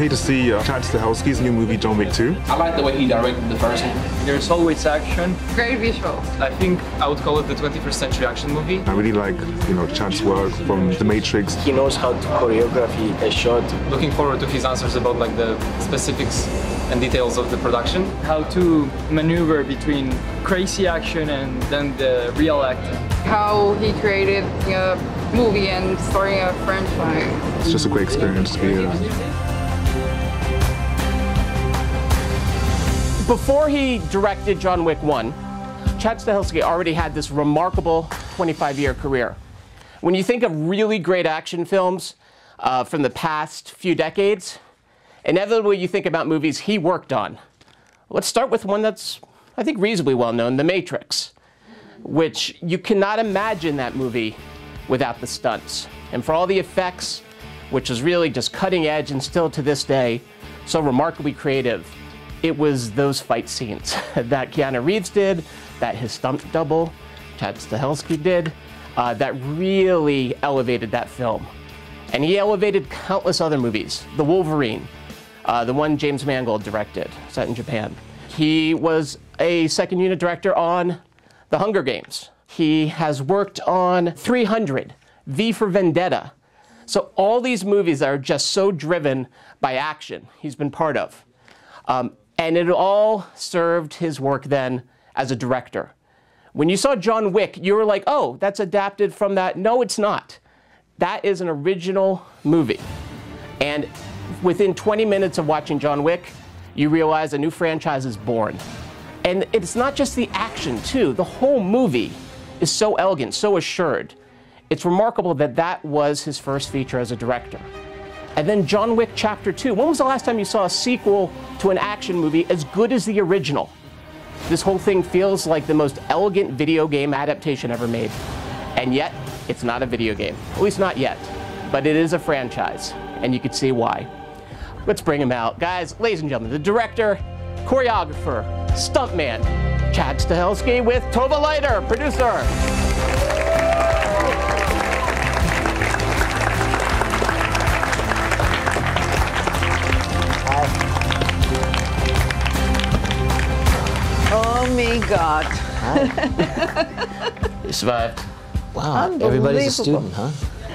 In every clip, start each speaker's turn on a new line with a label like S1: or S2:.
S1: I'm here to see uh, Chad Stahelski's new movie, John Wick 2.
S2: I like the way he directed the first one.
S3: There's always action.
S4: Great visuals.
S3: I think I would call it the 21st century action movie.
S1: I really like, you know, Chad's work from The Matrix.
S5: He knows how to choreograph a shot.
S3: Looking forward to his answers about like the specifics and details of the production.
S6: How to maneuver between crazy action and then the real acting.
S4: How he created a movie and starting a franchise.
S1: It's just a great experience to be here.
S7: Before he directed John Wick 1, Chad Stahelski already had this remarkable 25-year career. When you think of really great action films uh, from the past few decades, inevitably you think about movies he worked on. Let's start with one that's, I think, reasonably well known, The Matrix, which you cannot imagine that movie without the stunts. And for all the effects, which is really just cutting edge and still to this day so remarkably creative, it was those fight scenes that Keanu Reeves did, that his stunt double, Chad Stahelski did, uh, that really elevated that film. And he elevated countless other movies. The Wolverine, uh, the one James Mangold directed, set in Japan. He was a second unit director on The Hunger Games. He has worked on 300, V for Vendetta. So all these movies are just so driven by action, he's been part of. Um, and it all served his work then as a director. When you saw John Wick, you were like, oh, that's adapted from that. No, it's not. That is an original movie. And within 20 minutes of watching John Wick, you realize a new franchise is born. And it's not just the action, too. The whole movie is so elegant, so assured. It's remarkable that that was his first feature as a director. And then John Wick Chapter 2. When was the last time you saw a sequel to an action movie as good as the original? This whole thing feels like the most elegant video game adaptation ever made. And yet, it's not a video game. At least not yet. But it is a franchise, and you can see why. Let's bring him out. Guys, ladies and gentlemen, the director, choreographer, stuntman, Chad Stahelski with Tova Laiter, producer.
S8: My God.
S7: You survived.
S9: Wow, everybody's a student, huh?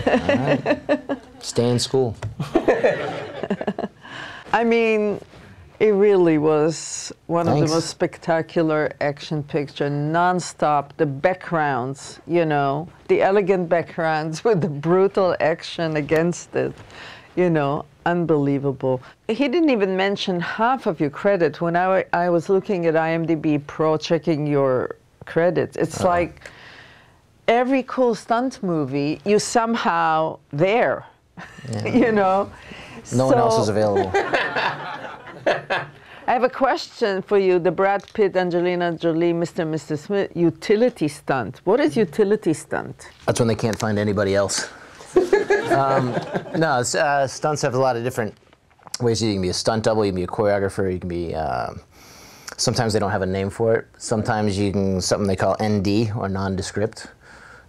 S9: All right. Stay in school.
S8: I mean, it really was one of the most spectacular action picture, non-stop. The backgrounds, you know, the elegant backgrounds with the brutal action against it, you know, unbelievable. He didn't even mention half of your credit. When I, I was looking at IMDb Pro, checking your credits, it's uh-huh. like every cool stunt movie, you somehow there, you know.
S9: No one else is available.
S8: I have a question for you. The Brad Pitt, Angelina Jolie, Mr. and Mr. Smith utility stunt. What is utility stunt?
S9: That's when they can't find anybody else. um, no, uh, stunts have a lot of different ways. You can be a stunt double, you can be a choreographer, you can be. um sometimes they don't have a name for it. Sometimes you can something they call ND or nondescript.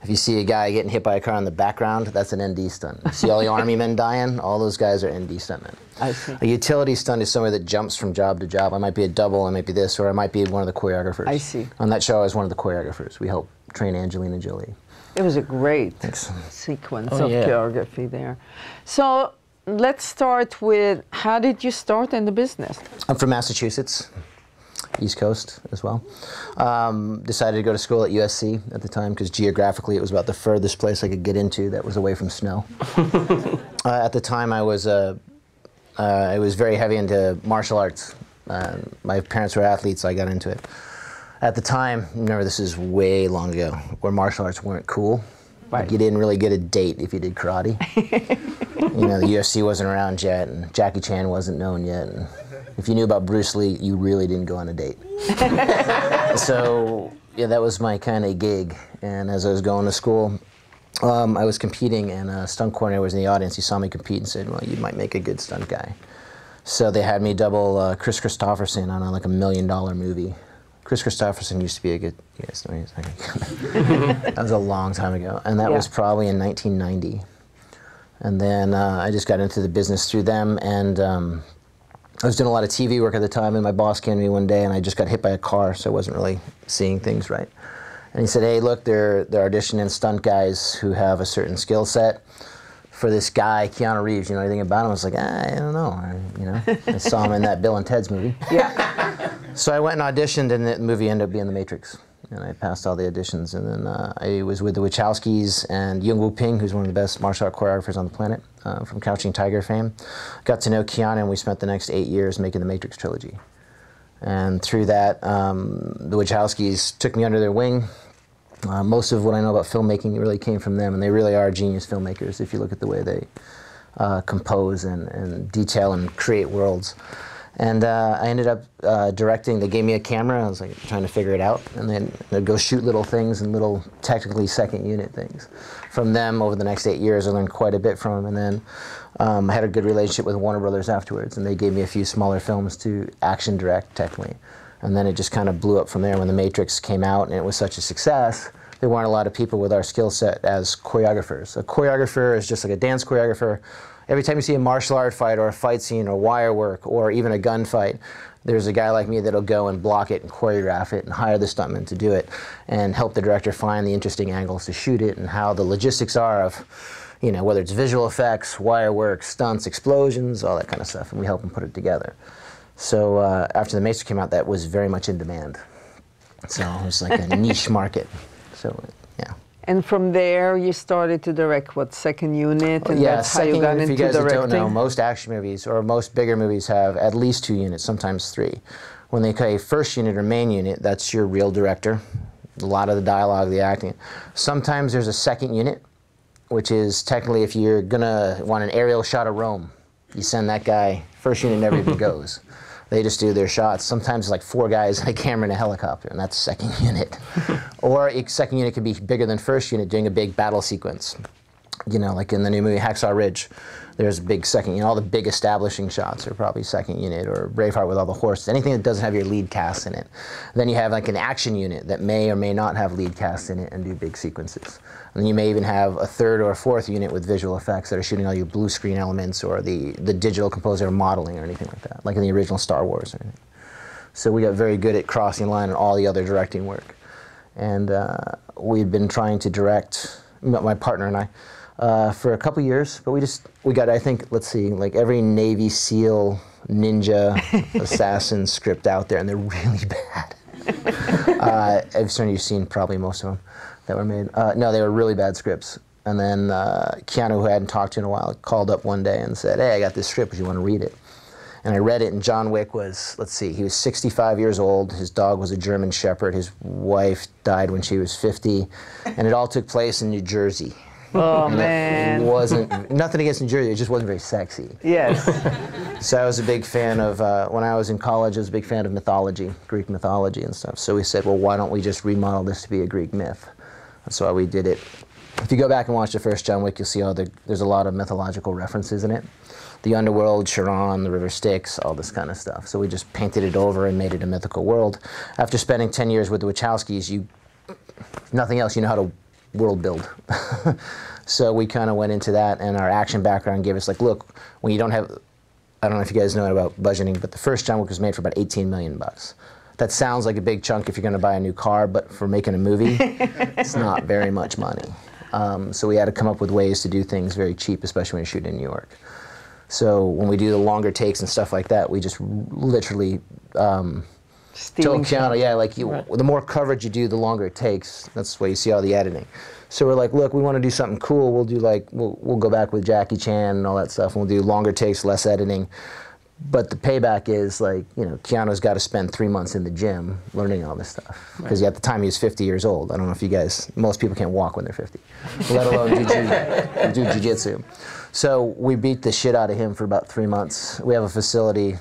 S9: If you see a guy getting hit by a car in the background, that's an ND stunt. See all the army men dying? All those guys are ND stuntmen.
S8: I see.
S9: A utility stunt is somebody that jumps from job to job. I might be a double, I might be this, or I might be one of the choreographers.
S8: I see.
S9: On that show, I was one of the choreographers. We helped train Angelina Jolie.
S8: It was a great
S9: Thanks.
S8: sequence
S9: Oh,
S8: of
S9: yeah.
S8: choreography there. So let's start with how did you start in the business?
S9: I'm from Massachusetts, East Coast as well. Um, decided to go to school at USC at the time because geographically it was about the furthest place I could get into that was away from snow. uh, at the time, I was uh, uh, I was very heavy into martial arts. Uh, my parents were athletes, so I got into it. At the time, remember this is way long ago, where martial arts weren't cool.
S8: Right.
S9: Like you didn't really get a date if you did karate. you know, the UFC wasn't around yet, and Jackie Chan wasn't known yet. And if you knew about Bruce Lee, you really didn't go on a date. so, yeah, that was my kind of gig. And as I was going to school, um, I was competing, and a stunt coordinator was in the audience. He saw me compete and said, "Well, you might make a good stunt guy." So they had me double uh, Kris Kristofferson on a, like a million dollar movie. Kris Kristofferson used to be a good. Yes, wait a second. that was a long time ago, and that
S8: Yeah.
S9: was probably in 1990. And then uh, I just got into the business through them, and um, I was doing a lot of TV work at the time. And my boss came to me one day, and I just got hit by a car, so I wasn't really seeing things right. And he said, "Hey, look, they're they're auditioning stunt guys who have a certain skill set." For this guy, Keanu Reeves, you know anything about him? I was like, ah, I don't know. I, you know, I saw him in that Bill and Ted's movie.
S8: Yeah.
S9: So I went and auditioned, and the movie ended up being The Matrix. And I passed all the auditions. And then uh, I was with the Wachowskis and Yuen Woo-ping, who's one of the best martial art choreographers on the planet uh, from Crouching Tiger fame. Got to know Keanu, and we spent the next eight years making the Matrix trilogy. And through that, um, the Wachowskis took me under their wing. Uh, most of what I know about filmmaking really came from them, and they really are genius filmmakers if you look at the way they uh, compose and, and detail and create worlds. And uh, I ended up uh, directing. They gave me a camera. I was like trying to figure it out, and then I'd go shoot little things and little technically second unit things. From them, over the next eight years, I learned quite a bit from them. And then um, I had a good relationship with Warner Brothers afterwards, and they gave me a few smaller films to action direct technically. And then it just kind of blew up from there when The Matrix came out, and it was such a success. There weren't a lot of people with our skill set as choreographers. A choreographer is just like a dance choreographer every time you see a martial art fight or a fight scene or wire work or even a gunfight, there's a guy like me that'll go and block it and choreograph it and hire the stuntman to do it and help the director find the interesting angles to shoot it and how the logistics are of, you know, whether it's visual effects, wire work, stunts, explosions, all that kind of stuff, and we help them put it together. So uh, after the Matrix came out, that was very much in demand. So it was like a niche market. So.
S8: And from there, you started to direct what second unit, and
S9: yeah,
S8: that's how you got into
S9: second, if you guys
S8: directing.
S9: don't know, most action movies or most bigger movies have at least two units, sometimes three. When they say first unit or main unit, that's your real director. A lot of the dialogue, the acting. Sometimes there's a second unit, which is technically if you're gonna want an aerial shot of Rome, you send that guy. First unit never even goes. They just do their shots. Sometimes it's like four guys and a camera and a helicopter, and that's second unit. or second unit could be bigger than first unit, doing a big battle sequence. You know, like in the new movie Hacksaw Ridge, there's a big second. You know, all the big establishing shots are probably second unit, or Braveheart with all the horses. Anything that doesn't have your lead cast in it. Then you have like an action unit that may or may not have lead cast in it and do big sequences. And you may even have a third or a fourth unit with visual effects that are shooting all your blue screen elements or the, the digital composer modeling or anything like that, like in the original Star Wars or anything. So we got very good at crossing line and all the other directing work. And uh, we've been trying to direct, my partner and I, uh, for a couple years, but we just, we got, I think, let's see, like every Navy SEAL, ninja, assassin script out there, and they're really bad. uh, I've certainly you've seen probably most of them that were made. Uh, no, they were really bad scripts. And then uh, Keanu, who I hadn't talked to in a while, called up one day and said, "Hey, I got this script. Would you want to read it?" And I read it, and John Wick was, let's see, he was 65 years old. His dog was a German Shepherd. His wife died when she was 50, and it all took place in New Jersey.
S8: Oh man.
S9: wasn't nothing against New Jersey. It just wasn't very sexy.
S8: Yes.
S9: So I was a big fan of, uh, when I was in college, I was a big fan of mythology, Greek mythology and stuff. So we said, well, why don't we just remodel this to be a Greek myth? That's why we did it. If you go back and watch the first John Wick, you'll see all the, there's a lot of mythological references in it. The underworld, Charon, the river Styx, all this kind of stuff. So we just painted it over and made it a mythical world. After spending 10 years with the Wachowskis, you, nothing else, you know how to world build. so we kind of went into that, and our action background gave us like, look, when you don't have, I don't know if you guys know about budgeting, but the first John Wick was made for about 18 million bucks. That sounds like a big chunk if you're going to buy a new car, but for making a movie, it's not very much money. Um, so we had to come up with ways to do things very cheap, especially when you shoot in New York. So when we do the longer takes and stuff like that, we just literally um,
S8: Stealing
S9: Keanu, yeah, like you, the more coverage you do, the longer it takes. That's why you see all the editing. So we're like, look, we want to do something cool. We'll do like we'll, we'll go back with Jackie Chan and all that stuff, and we'll do longer takes, less editing. But the payback is like, you know, Keanu's got to spend three months in the gym learning all this stuff. Because at the time he was 50 years old. I don't know if you guys, most people can't walk when they're 50, let alone do, jiu- do jujitsu. So we beat the shit out of him for about three months. We have a facility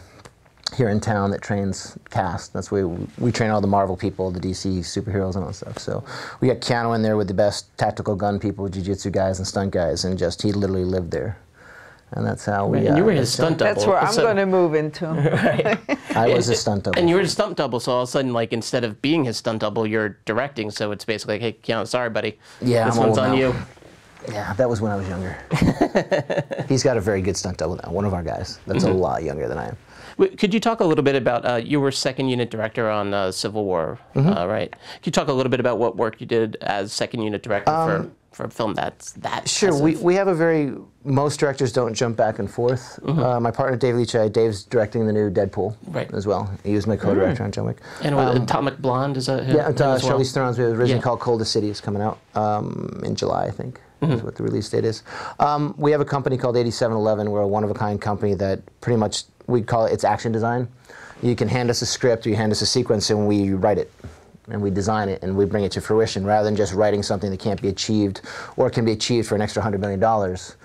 S9: here in town that trains cast. That's where we, we train all the Marvel people, the DC superheroes and all that stuff. So we got Keanu in there with the best tactical gun people, jiu-jitsu guys and stunt guys, and just he literally lived there. And that's how we.
S7: And you
S9: uh,
S7: were his stunt double.
S8: That's where I'm
S7: So-
S8: going to move into.
S9: I was a stunt double.
S7: And you were a stunt double, so all of a sudden, like instead of being his stunt double, you're directing. So it's basically like, hey, Keanu, sorry, buddy.
S9: Yeah,
S7: this
S9: I'm
S7: one's on
S9: now.
S7: you.
S9: Yeah, that was when I was younger. He's got a very good stunt double now. One of our guys. That's a lot younger than I am.
S7: Could you talk a little bit about uh, you were second unit director on uh, Civil War, uh, right? Could you talk a little bit about what work you did as second unit director for, for a film that's that?
S9: Sure, we, we have a very, most directors don't jump back and forth. Uh, my partner Dave Leitch, Dave's directing the new Deadpool
S7: Right.
S9: as well. He was my co-director on John Wick.
S7: and uh, Atomic Blonde is that him,
S9: Yeah, and, uh,
S7: as well?
S9: Charlize Theron's was originally
S7: Yeah.
S9: called Coldest City. It's coming out um, in July, I think.
S7: Mm-hmm.
S9: Is what the release date is. Um, we have a company called 8711. We're a one-of-a-kind company that pretty much we call it it's action design. You can hand us a script or you hand us a sequence and we write it and we design it and we bring it to fruition rather than just writing something that can't be achieved or can be achieved for an extra hundred million dollars.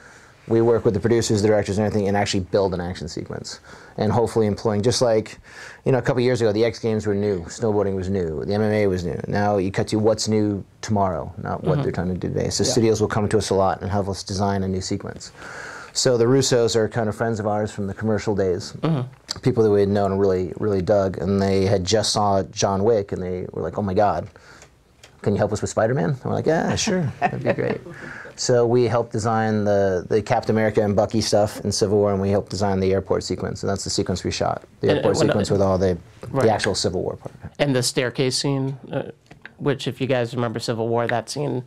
S9: We work with the producers, the directors, and everything, and actually build an action sequence. And hopefully employing, just like, you know, a couple years ago, the X Games were new, snowboarding was new, the MMA was new. Now you cut to what's new tomorrow, not what mm-hmm. they're trying to do today. So studios will come to us a lot and have us design a new sequence. So the Russos are kind of friends of ours from the commercial days, mm-hmm. people that we had known and really, really dug, and they had just saw John Wick, and they were like, "Oh my God, can you help us with Spider-Man?" And we're like, "Yeah, sure, that'd be great." So we helped design the, the Captain America and Bucky stuff in Civil War, and we helped design the airport sequence, and that's the sequence we shot. The
S7: uh,
S9: airport
S7: and when- uh,
S9: sequence with all the,
S7: Right.
S9: the actual Civil War part.
S7: and the staircase scene, uh, which if you guys remember Civil War, that scene,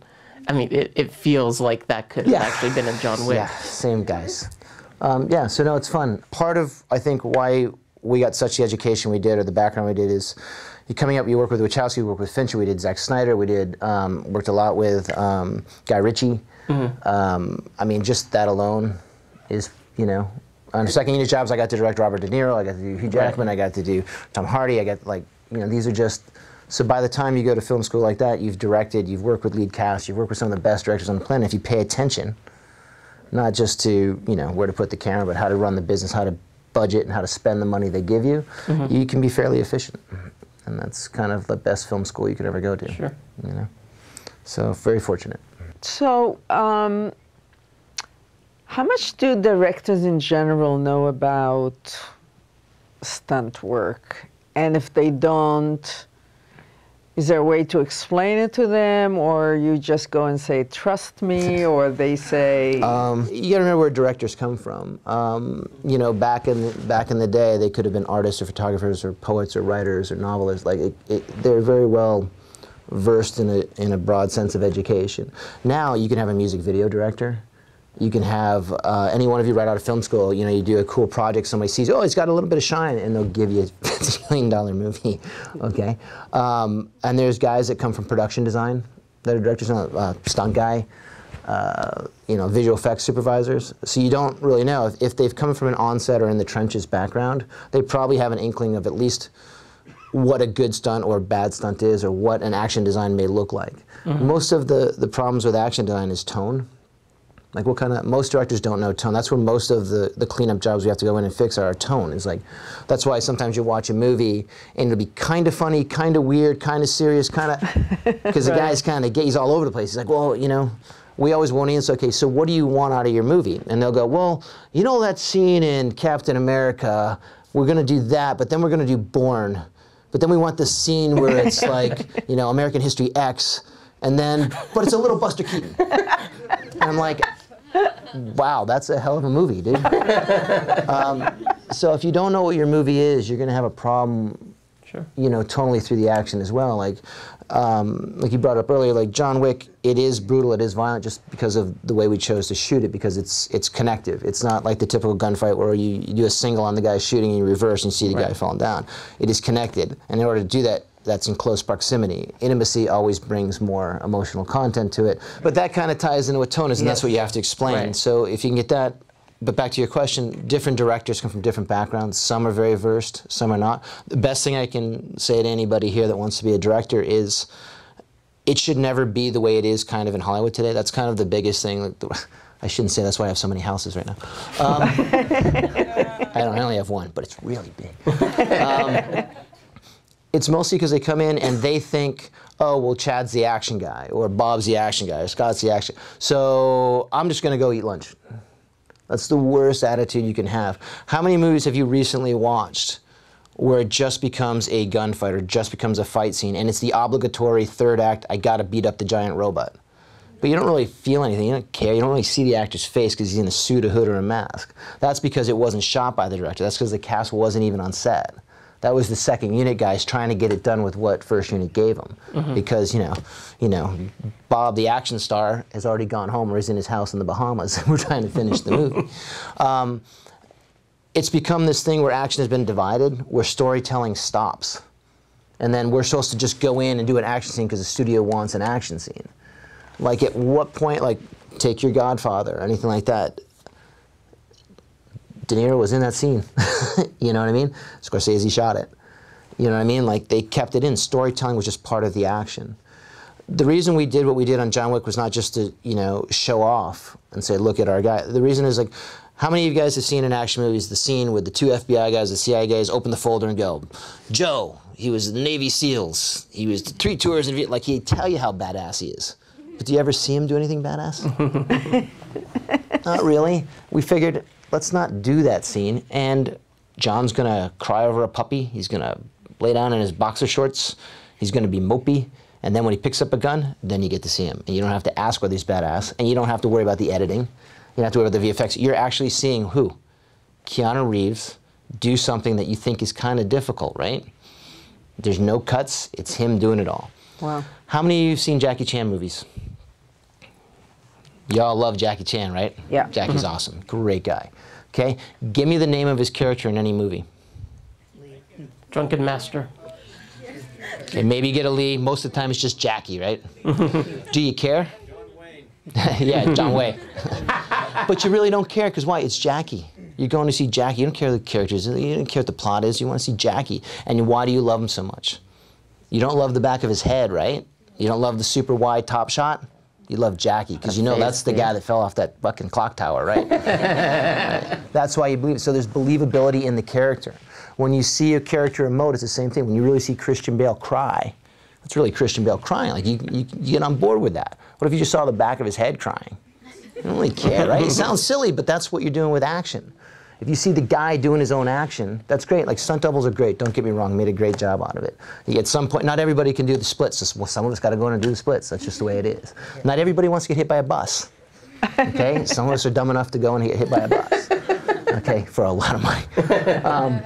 S7: I mean, it, it feels like that could
S9: Yeah.
S7: have actually been in John Wick.
S9: Yeah, same guys. Um, yeah, so no, it's fun. Part of I think why we got such the education we did, or the background we did, is you coming up. You work with Wachowski, you work with Fincher, we did Zack Snyder, we did um, worked a lot with um, Guy Ritchie. Um, I mean, just that alone is you know. On second unit jobs, I got to direct Robert De Niro, I got to do Hugh Jackman, I got to do Tom Hardy, I got like you know these are just. So by the time you go to film school like that, you've directed, you've worked with lead cast, you've worked with some of the best directors on the planet. If you pay attention, not just to you know where to put the camera, but how to run the business, how to budget, and how to spend the money they give you, you can be fairly efficient, and that's kind of the best film school you could ever go to.
S7: Sure.
S9: You know, so very fortunate.
S8: So, um, how much do directors in general know about stunt work? And if they don't, is there a way to explain it to them, or you just go and say, "Trust me," or they say,
S9: Um, you got to remember where directors come from. Um, you know, back in the, back in the day, they could have been artists or photographers or poets or writers or novelists. Like it, it, they're very well versed in a in a broad sense of education. Now you can have a music video director. You can have uh, any one of you right out of film school. You know, you do a cool project. Somebody sees, oh, it's got a little bit of shine, and they'll give you a fifty million dollar movie. Okay, um, and there's guys that come from production design that are directors. Uh, stunt guy uh, you know, visual effects supervisors. So you don't really know if, if they've come from an onset or in the trenches background. They probably have an inkling of at least what a good stunt or bad stunt is, or what an action design may look like. Most of the the problems with action design is tone. Like what kind of most directors don't know tone. That's where most of the, the cleanup jobs we have to go in and fix are our tone. Is like that's why sometimes you watch a movie and it'll be kind of funny, kind of weird, kind of serious, kind of because the guy's kind of he's all over the place. He's like, well, you know, we always want to answer, okay, so what do you want out of your movie? And they'll go, well, you know that scene in Captain America, we're gonna do that, but then we're gonna do Bourne, but then we want the scene where it's like, you know, American History X, and then, but it's a little Buster Keaton. And I'm like, wow, that's a hell of a movie, dude. um, so if you don't know what your movie is, you're gonna have a problem,
S7: Sure.
S9: you know, totally through the action as well. Like, um, like you brought up earlier, like John Wick, it is brutal, it is violent, just because of the way we chose to shoot it, because it's it's connective. It's not like the typical gunfight where you, you do a single on the guy shooting and you reverse and you see the guy falling down. It is connected, and in order to do that. That's in close proximity. Intimacy always brings more emotional content to it, but that kind of ties into what tone is, and that's what you have to explain.
S7: Right.
S9: So if you can get that but back to your question, different directors come from different backgrounds. Some are very versed, some are not. The best thing I can say to anybody here that wants to be a director is it should never be the way it is kind of in Hollywood today. That's kind of the biggest thing. Like the, I shouldn't say that's why I have so many houses right now. Um, I don't. I only have one, but it's really big. Um, it's mostly because they come in and they think, oh, well, Chad's the action guy, or Bob's the action guy, or Scott's the action. So I'm just going to go eat lunch. That's the worst attitude you can have. How many movies have you recently watched where it just becomes a gunfight or just becomes a fight scene and it's the obligatory third act, I gotta beat up the giant robot? but you don't really feel anything. You don't care. You don't really see the actor's face because he's in a suit, a hood, or a mask. That's because it wasn't shot by the director. That's because the cast wasn't even on set. That was the second unit guys trying to get it done with what first unit gave them, because you know, you know, Bob the action star has already gone home or is in his house in the Bahamas. And we're trying to finish the movie. Um, it's become this thing where action has been divided, where storytelling stops. And then we're supposed to just go in and do an action scene because the studio wants an action scene. Like, at what point, like, take your Godfather or anything like that? De Niro was in that scene. you know what I mean? Scorsese shot it. You know what I mean? Like, they kept it in. Storytelling was just part of the action. The reason we did what we did on John Wick was not just to, you know, show off and say, look at our guy. The reason is, like, how many of you guys have seen in action movies the scene with the two FBI guys, the CIA guys, open the folder and go, Joe, he was the Navy SEALs. He was three tours in Vietnam. Like, he'd tell you how badass he is. But do you ever see him do anything badass? not really. We figured, let's not do that scene. And John's gonna cry over a puppy. He's gonna lay down in his boxer shorts. He's gonna be mopey. And then when he picks up a gun, then you get to see him. And you don't have to ask whether he's badass. And you don't have to worry about the editing. You don't have to worry about the VFX. You're actually seeing who? Keanu Reeves do something that you think is kind of difficult, right? There's no cuts. It's him doing it all.
S8: Wow.
S9: How many of you have seen Jackie Chan movies? Y'all love Jackie Chan, right?
S8: Yeah.
S9: Jackie's mm-hmm. awesome. Great guy. Okay? Give me the name of his character in any movie.
S7: Drunken Master.
S9: Okay, maybe you get a Lee. Most of the time it's just Jackie, right? Do you care? John Wayne. yeah, John Wayne. but you really don't care because why? It's Jackie. You're going to see Jackie. You don't care the characters. You don't care what the plot is. You want to see Jackie. And why do you love him so much? You don't love the back of his head, right? You don't love the super wide top shot. You love Jackie because you know that's the guy that fell off that fucking clock tower, right? Right. That's why you believe. it. So there's believability in the character. When you see a character emote, it's the same thing. When you really see Christian Bale cry, that's really Christian Bale crying. Like you, you, you get on board with that. What if you just saw the back of his head crying? You don't really care, right? It sounds silly, but that's what you're doing with action. If you see the guy doing his own action, that's great. Like stunt doubles are great. Don't get me wrong, made a great job out of it. At some point, not everybody can do the splits. Just- Well, some of us got to go in and do the splits. That's just the way it is. Not everybody wants to get hit by a bus. Okay, some of us are dumb enough to go and get hit by a bus. Okay, for a lot of money. Um,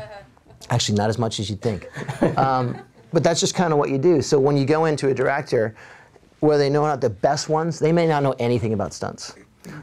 S9: actually, not as much as you'd think. Um, but that's just kind of what you do. So when you go into a director, where they know not the best ones, they may not know anything about stunts.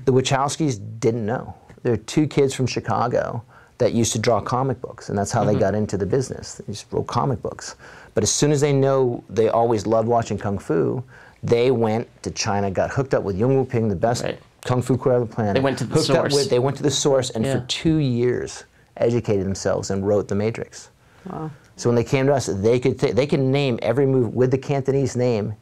S9: The Wachowskis didn't know. They're two kids from Chicago that used to draw comic books, and that's how they mm-hmm. got into the business. They just wrote comic books. But as soon as they know they always loved watching kung fu, they went to China, got hooked up with Yuen Woo-ping, the best
S7: Right.
S9: kung fu career on the planet.
S7: They went to the
S9: hooked Up
S7: source.
S9: with, they went to the source, and
S7: Yeah.
S9: for two years educated themselves and wrote The Matrix. Wow. So when they came to us, they could th- they can name every move with the Cantonese name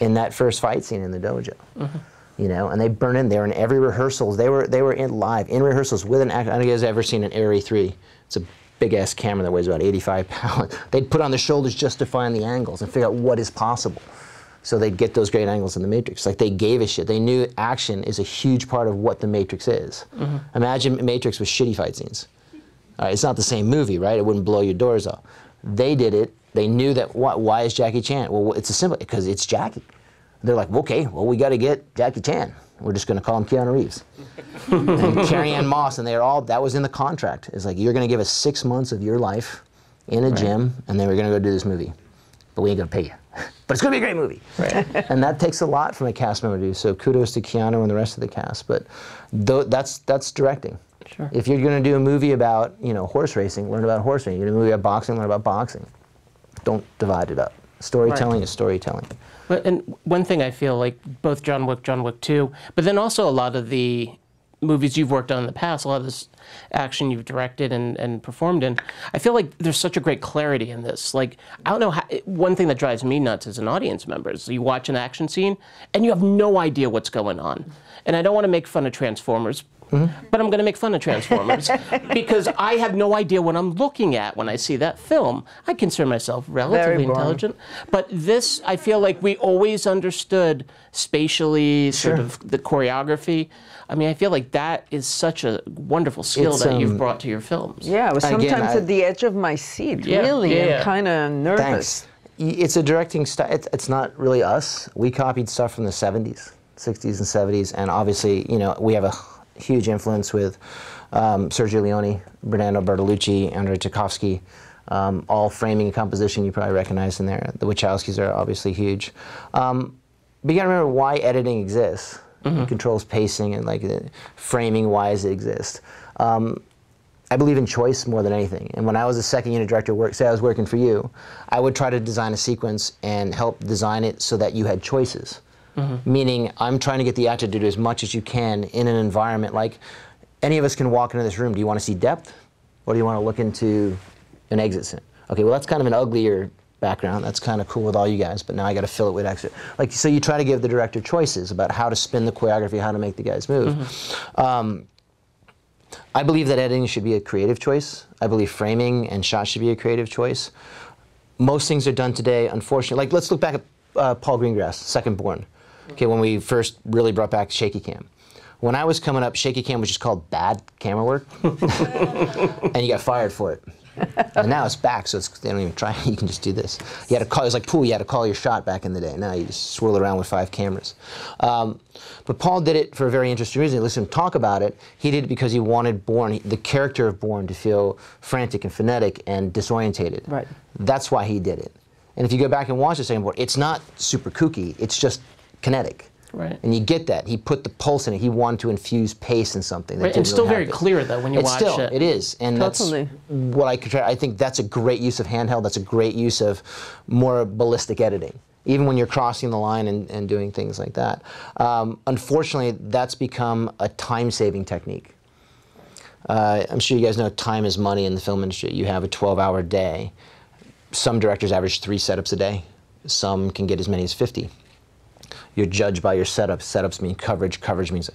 S9: in that first fight scene in the dojo. Mm-hmm. You know, and they burn in there in every rehearsals. They were they were in live in rehearsals with an actor. I don't know if you guys ever seen an Arri three. It's a big ass camera that weighs about 85 pounds. They'd put on their shoulders just to find the angles and figure out what is possible. So they'd get those great angles in the Matrix. Like they gave a shit. They knew action is a huge part of what the Matrix is. Mm-hmm. Imagine Matrix with shitty fight scenes. It's not the same movie, right? It wouldn't blow your doors off. They did it. They knew that. Why, why is Jackie Chan? Well, it's a simple because it's Jackie. They're like, okay, well, we got to get Jackie Chan. We're just going to call him Keanu Reeves and Carrie Ann Moss, and they're all. That was in the contract. It's like you're going to give us six months of your life in a gym, and then we're going to go do this movie, but we ain't going to pay you. But it's going to be a great movie. Right. and that takes a lot from a cast member to do. So kudos to Keanu and the rest of the cast. But tho- that's that's directing.
S7: Sure.
S9: If you're going to do a movie about you know horse racing, learn about horse racing. You're going to do a movie about boxing, learn about boxing. Don't divide it up. Storytelling is storytelling.
S7: And one thing I feel like both John Wick, John Wick 2, but then also a lot of the movies you've worked on in the past, a lot of this action you've directed and, and performed in, I feel like there's such a great clarity in this. Like, I don't know, how, one thing that drives me nuts as an audience member is you watch an action scene and you have no idea what's going on. And I don't want to make fun of Transformers, but I'm going to make fun of Transformers because I have no idea what I'm looking at when I see that film. I consider myself relatively intelligent, but this, I feel like we always understood spatially, sort
S9: Sure.
S7: of the choreography. I mean, I feel like that is such a wonderful skill
S9: It's,
S7: that you've
S9: um,
S7: brought to your films.
S8: Yeah, I was
S9: Again,
S8: sometimes
S9: I-
S8: at the edge of my seat,
S7: Yeah,
S8: really,
S7: yeah,
S8: and
S7: yeah.
S8: kind of nervous.
S9: Thanks. It's a directing style. It's, it's not really us. We copied stuff from the 70s. 60s and 70s, and obviously, you know, we have a huge influence with um, Sergio Leone, Bernardo Bertolucci, Andrei Tarkovsky, um, all framing and composition you probably recognize in there. The Wachowskis are obviously huge. Um, but you gotta remember why editing exists. It controls pacing and like framing. Why does it exist? Um, I believe in choice more than anything. And when I was a second unit director, work, say I was working for you, I would try to design a sequence and help design it so that you had choices. Meaning, I'm trying to get the actor to do as much as you can in an environment like any of us can walk into this room. Do you want to see depth, or do you want to look into an exit scene? Okay, well that's kind of an uglier background. That's kind of cool with all you guys, but now I got to fill it with exit. Like so, you try to give the director choices about how to spin the choreography, how to make the guys move. Um, I believe that editing should be a creative choice. I believe framing and shot should be a creative choice. Most things are done today, unfortunately. Like let's look back at uh, Paul Greengrass, Second Bourne. Okay, when we first really brought back shaky cam. When I was coming up, shaky cam was just called bad camera work, and you got fired for it. and now it's back, so it's, they don't even try. You can just do this. You had to call. It was like pool. You had to call your shot back in the day. Now you just swirl around with five cameras. Um, but Paul did it for a very interesting reason. Listen, to him talk about it. He did it because he wanted Bourne, the character of Bourne, to feel frantic and frenetic and disorientated.
S8: Right.
S9: That's why he did it. And if you go back and watch the second Bourne, it's not super kooky. It's just kinetic.
S7: Right.
S9: And you get that. He put the pulse in it. He wanted to infuse pace in something. That
S7: Right, and
S9: didn't
S7: still
S9: really
S7: very
S9: have it.
S7: clear, though, when you
S9: it's
S7: watch
S9: still,
S7: it.
S9: It is, and
S8: Totally.
S9: that's what I could. I think that's a great use of handheld. That's a great use of more ballistic editing, even when you're crossing the line and, and doing things like that. Um, unfortunately, that's become a time-saving technique. Uh, I'm sure you guys know time is money in the film industry. You have a 12-hour day. Some directors average three setups a day. Some can get as many as 50 you're judged by your setups. Setups mean coverage. Coverage means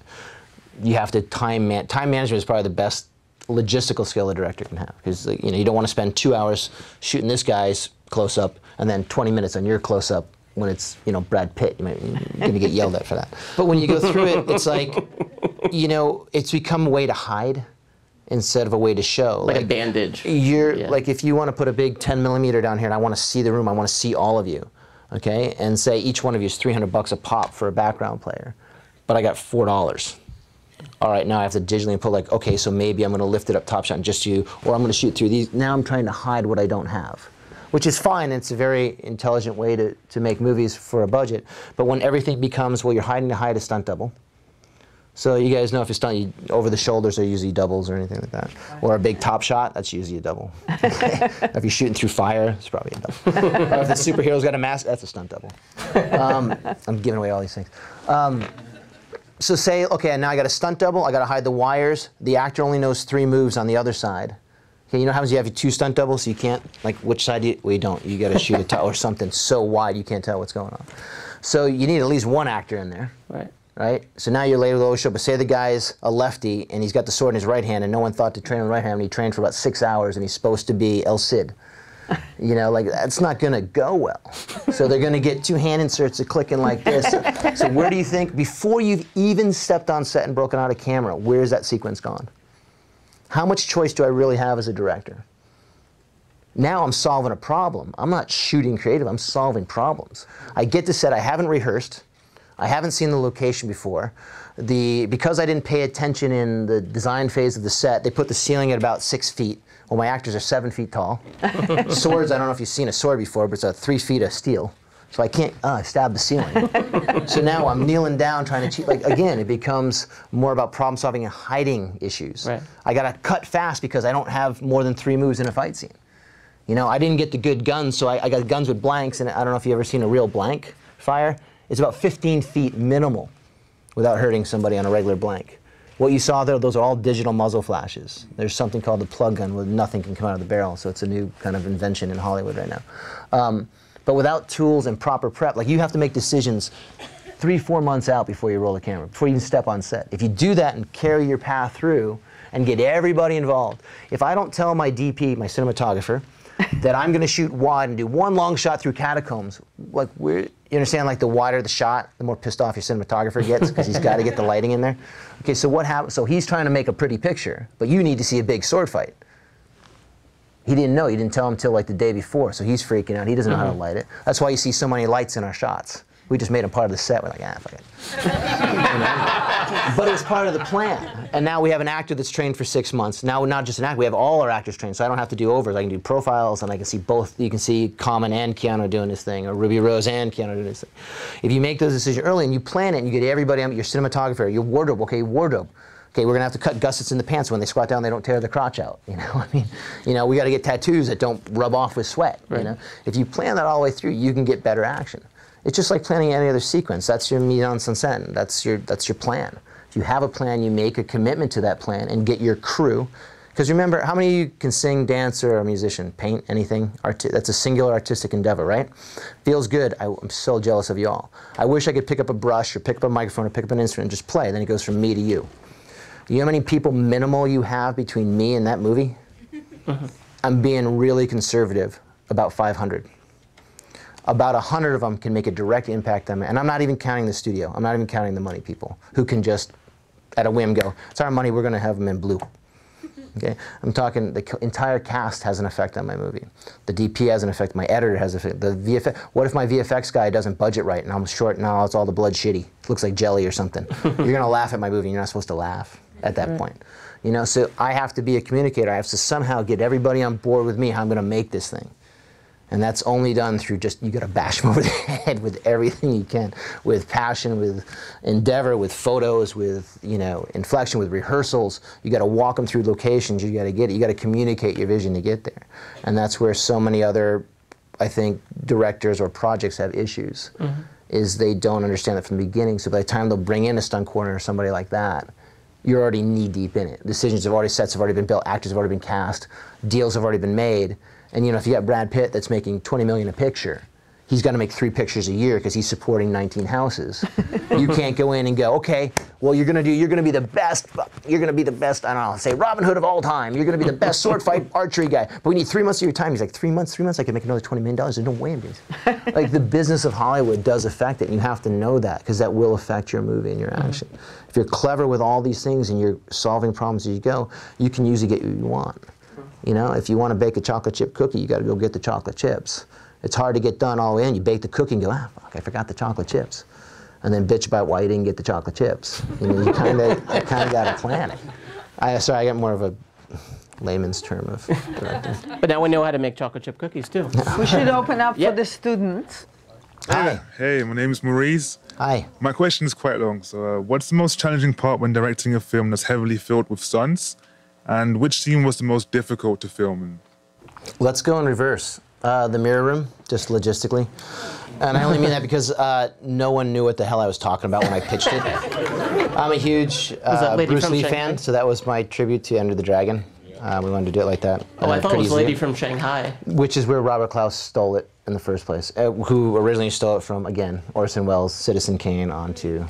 S9: you have to time man. Time management is probably the best logistical skill a director can have because you know you don't want to spend two hours shooting this guy's close up and then 20 minutes on your close up when it's you know Brad Pitt. You might, you're going to get yelled at for that. But when you go through it, it's like you know it's become a way to hide instead of a way to show.
S7: Like a bandage.
S9: You're
S7: Yeah.
S9: like if you want to put a big 10 millimeter down here and I want to see the room, I want to see all of you, okay? And say each one of you is 300 bucks a pop for a background player, but I got four dollars. All right, now I have to digitally put like, okay, so maybe I'm going to lift it up top shot and just you, or I'm going to shoot through these. Now I'm trying to hide what I don't have, which is fine. It's a very intelligent way to, to make movies for a budget. But when everything becomes, well, you're hiding to hide a stunt double. So you guys know if it's stunt, you, over the shoulders are usually doubles or anything like that. Or a big top shot, that's usually a double. if you're shooting through fire, it's probably a double. or if the superhero's got a mask, that's a stunt double. Um, I'm giving away all these things. Um, so say, okay, now I got a stunt double, I got to hide the wires. The actor only knows three moves on the other side. Okay, you know how happens you have two stunt doubles, so you can't, like, which side do you, well, you don't. You got to shoot a or something so wide you can't tell what's going on. So you need at least one actor in there
S7: Right.
S9: Right? So now you're later low show, but say the guy's a lefty and he's got the sword in his right hand, and no one thought to train with right hand, and he trained for about six hours, and he's supposed to be El Cid. You know, like that's not gonna go well. So they're gonna get two hand inserts that clicking like this. So where do you think, before you've even stepped on set and broken out a camera, where's that sequence gone? How much choice do I really have as a director? Now I'm solving a problem. I'm not shooting creative, I'm solving problems. I get to set, I haven't rehearsed, I haven't seen the location before. The, because I didn't pay attention in the design phase of the set, they put the ceiling at about six feet. Well, my actors are seven feet tall. Swords, I don't know if you've seen a sword before, but it's a three feet of steel. So I can't uh, stab the ceiling. so now I'm kneeling down trying to cheat. Like again, it becomes more about problem solving and hiding issues.
S7: Right.
S9: I got to cut fast because I don't have more than three moves in a fight scene. You know, I didn't get the good guns, so I, I got guns with blanks, and I don't know if you've ever seen a real blank fire. It's about 15 feet minimal without hurting somebody on a regular blank. What you saw there, those are all digital muzzle flashes. There's something called the plug gun where nothing can come out of the barrel, so it's a new kind of invention in Hollywood right now. Um, but without tools and proper prep, like you have to make decisions three, four months out before you roll the camera, before you even step on set. If you do that and carry your path through and get everybody involved, if I don't tell my DP, my cinematographer, that I'm going to shoot wide and do one long shot through catacombs, like we're, you understand, like the wider the shot, the more pissed off your cinematographer gets because he's got to get the lighting in there. Okay, so what happens? So he's trying to make a pretty picture, but you need to see a big sword fight. He didn't know. You didn't tell him until like the day before, so he's freaking out. He doesn't know how to mm-hmm. light it. That's why you see so many lights in our shots. We just made him part of the set. We're like, ah, fuck it. You know? But it was part of the plan. And now we have an actor that's trained for six months. Now, not just an actor, we have all our actors trained, so I don't have to do overs. I can do profiles, and I can see both. You can see Common and Keanu doing this thing, or Ruby Rose and Keanu doing this thing. If you make those decisions early and you plan it, and you get everybody your cinematographer, your wardrobe, okay, wardrobe. Okay, we're gonna have to cut gussets in the pants when they squat down. They don't tear the crotch out. You know, I mean, you know, we got to get tattoos that don't rub off with sweat. You know, if you plan that all the way through, you can get better action. It's just like planning any other sequence. That's your mise en scène. That's your that's your plan. If you have a plan, you make a commitment to that plan and get your crew. Because remember, how many of you can sing, dance, or a musician, paint, anything? Arti- that's a singular artistic endeavor, right? Feels good. I, am so jealous of you all. I wish I could pick up a brush or pick up a microphone or pick up an instrument and just play. Then it goes from me to you. You know how many people minimal you have between me and that movie? Uh-huh. I'm being really conservative, about 500. About 100 of them can make a direct impact on me. And I'm not even counting the studio. I'm not even counting the money people who can just, at a whim, go, it's our money, we're going to have them in blue. Okay, I'm talking the entire cast has an effect on my movie. The DP has an effect. My editor has an effect. The VFX. What if my VFX guy doesn't budget right and I'm short? Now it's all the blood shitty. It looks like jelly or something. you're gonna laugh at my movie. You're not supposed to laugh at that point. You know, so I have to be a communicator. I have to somehow get everybody on board with me. How I'm gonna make this thing. And that's only done through just, you gotta bash them over the head with everything you can, with passion, with endeavor, with photos, with, you know, inflection, with rehearsals. You gotta walk them through locations, you gotta get it, you gotta communicate your vision to get there. And that's where so many other, I think, directors or projects have issues, mm-hmm. is they don't understand that from the beginning. So by the time they'll bring in a stunt coordinator or somebody like that, you're already knee deep in it. Decisions have already, sets have already been built, actors have already been cast, deals have already been made. And you know, if you got Brad Pitt that's making 20 million a picture, he's got to make three pictures a year because he's supporting 19 houses. you can't go in and go, okay, well you're gonna do, you're gonna be the best, you're gonna be the best, I don't know, say Robin Hood of all time. You're gonna be the best sword fight archery guy. But we need three months of your time. He's like, three months, three months, I can make another 20 million dollars. There's no way I'm doing this. like the business of Hollywood does affect it. And you have to know that because that will affect your movie and your mm-hmm. action. If you're clever with all these things and you're solving problems as you go, you can usually get what you want. You know, if you want to bake a chocolate chip cookie, you got to go get the chocolate chips. It's hard to get done all the way in. You bake the cookie and go, ah, fuck, I forgot the chocolate chips. And then bitch about why you didn't get the chocolate chips. You know, you kind of kind of got to plan it. I, sorry, I got more of a layman's term of directing.
S7: But now we know how to make chocolate chip cookies too.
S8: We should open up
S7: Yep.
S8: for the students.
S9: Hi.
S1: Hey, my name is Maurice.
S9: Hi.
S1: My question is quite long. So, uh, what's the most challenging part when directing a film that's heavily filled with stunts? And which scene was the most difficult to film?
S9: Let's go in reverse. Uh, the mirror room, just logistically. And I only mean that because uh, no one knew what the hell I was talking about when I pitched it. I'm a huge uh, Bruce Lee
S7: Shanghai?
S9: fan, so that was my tribute to Enter the Dragon. Uh, we wanted to do it like that.
S7: Oh, I
S9: Uh,
S7: thought it
S9: pretty
S7: was Lady from Shanghai.
S9: Which is where Robert Clouse stole it in the first place. Uh, who originally stole it from, again, Orson Welles, Citizen Kane, onto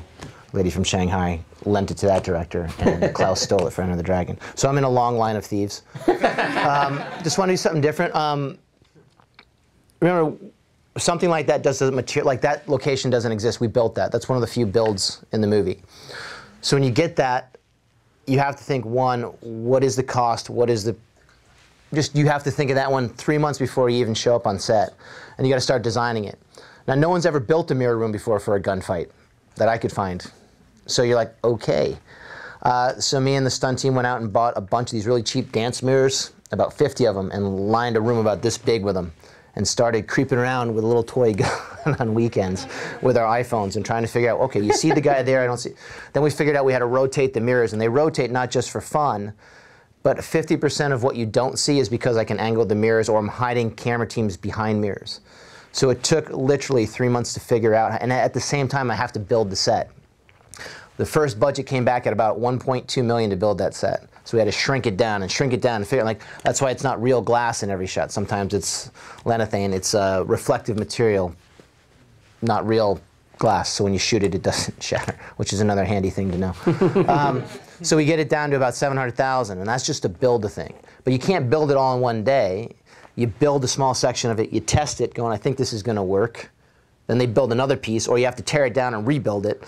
S9: Lady from Shanghai, lent it to that director, and Clouse stole it for Enter the Dragon. So I'm in a long line of thieves. um, just want to do something different. Um, remember, something like that doesn't material like that location doesn't exist. We built that. That's one of the few builds in the movie. So when you get that, you have to think one, what is the cost? What is the just you have to think of that one three months before you even show up on set, and you got to start designing it. Now, no one's ever built a mirror room before for a gunfight that I could find. So you're like, okay. Uh, so me and the stunt team went out and bought a bunch of these really cheap dance mirrors, about 50 of them, and lined a room about this big with them, and started creeping around with a little toy gun on weekends with our iPhones and trying to figure out, okay, you see the guy there, I don't see. Then we figured out we had to rotate the mirrors, and they rotate not just for fun, but 50% of what you don't see is because I can angle the mirrors or I'm hiding camera teams behind mirrors. So it took literally three months to figure out, and at the same time, I have to build the set. The first budget came back at about 1.2 million to build that set. So we had to shrink it down and shrink it down and figure like that's why it's not real glass in every shot. Sometimes it's lanethane, it's uh, reflective material, not real glass. So when you shoot it, it doesn't shatter, which is another handy thing to know. um, so we get it down to about 700,000, and that's just to build the thing. But you can't build it all in one day. You build a small section of it, you test it, going, I think this is going to work. Then they build another piece, or you have to tear it down and rebuild it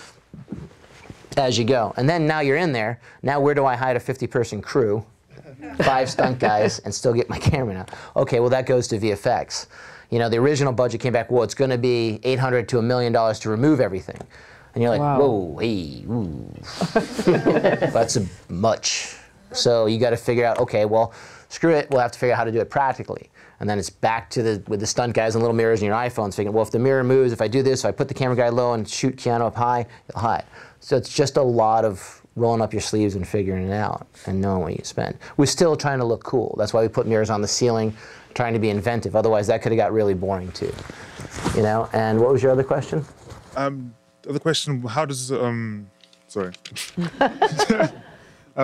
S9: as you go. And then now you're in there. Now where do I hide a 50-person crew, five stunt guys, and still get my camera out? Okay, well that goes to VFX. You know, the original budget came back, well, it's going to be 800 to a million dollars to remove everything. And you're like,
S8: Wow.
S9: whoa, hey, ooh. That's a much. So you got to figure out, okay, well, screw it. We'll have to figure out how to do it practically. And then it's back to the with the stunt guys and little mirrors in your iPhones, thinking, well, if the mirror moves, if I do this, if I put the camera guy low and shoot Keanu up high, it'll hide. So it's just a lot of rolling up your sleeves and figuring it out and knowing what you spend. We're still trying to look cool. That's why we put mirrors on the ceiling, trying to be inventive. Otherwise, that could have got really boring too. You know. And what was your other question?
S1: Um, the other question: How does um, sorry, uh,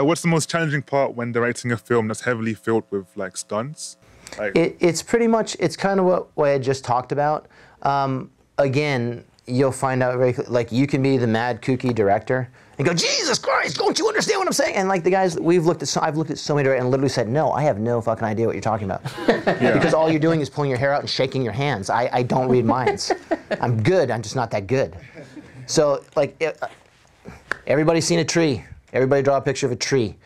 S1: what's the most challenging part when directing a film that's heavily filled with like stunts? Like,
S9: It, it's pretty much it's kind of what, what I just talked about. Um, again, you'll find out very like you can be the mad kooky director and go, Jesus Christ, don't you understand what I'm saying? And like the guys we've looked at, so, I've looked at so many directors and literally said, No, I have no fucking idea what you're talking about, because all you're doing is pulling your hair out and shaking your hands. I, I don't read minds. I'm good. I'm just not that good. So like. It, uh, Everybody's seen a tree. Everybody draw a picture of a tree.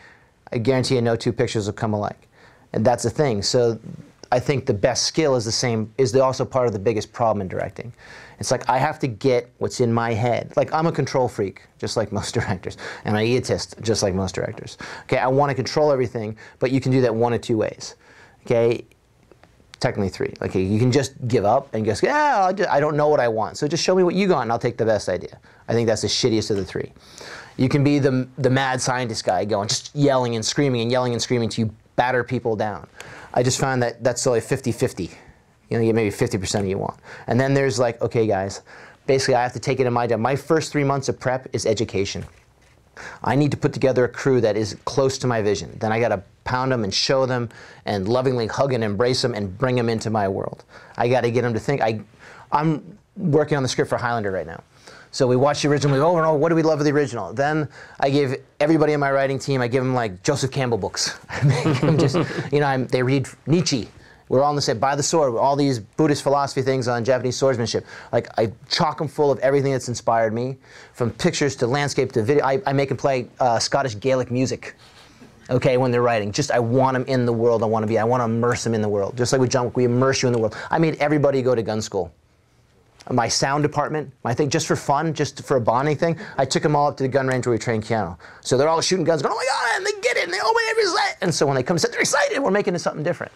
S9: I guarantee you no two pictures will come alike. And that's the thing. So I think the best skill is the same, is the also part of the biggest problem in directing. It's like I have to get what's in my head. Like I'm a control freak, just like most directors. And an egotist, just like most directors. Okay, I want to control everything, but you can do that one of two ways. Okay, technically three. Okay, you can just give up and just, yeah, I'll ju- I don't know what I want. So just show me what you got and I'll take the best idea. I think that's the shittiest of the three. You can be the, the mad scientist guy going, just yelling and screaming and yelling and screaming till you batter people down. I just found that that's only 50 50. You you get maybe 50% of you want. And then there's like, okay, guys, basically I have to take it in my job. My first three months of prep is education. I need to put together a crew that is close to my vision. Then I got to pound them and show them and lovingly hug and embrace them and bring them into my world. I got to get them to think. I, I'm working on the script for Highlander right now. So we watch the original, over and over, what do we love of the original? Then I give everybody in my writing team, I give them like Joseph Campbell books. I make them just, you know, I'm, they read Nietzsche. We're all on the same, by the sword, all these Buddhist philosophy things on Japanese swordsmanship. Like I chock them full of everything that's inspired me, from pictures to landscape to video. I, I make them play uh, Scottish Gaelic music okay, when they're writing. Just I want them in the world I want to be. I want to immerse them in the world. Just like with John we immerse you in the world. I made everybody go to gun school. My sound department, my thing, just for fun, just for a bonding thing, I took them all up to the gun range where we train Keanu. So they're all shooting guns, going, oh my God, and they get it, and they, my every set. And so when they come set, they're excited, we're making it something different.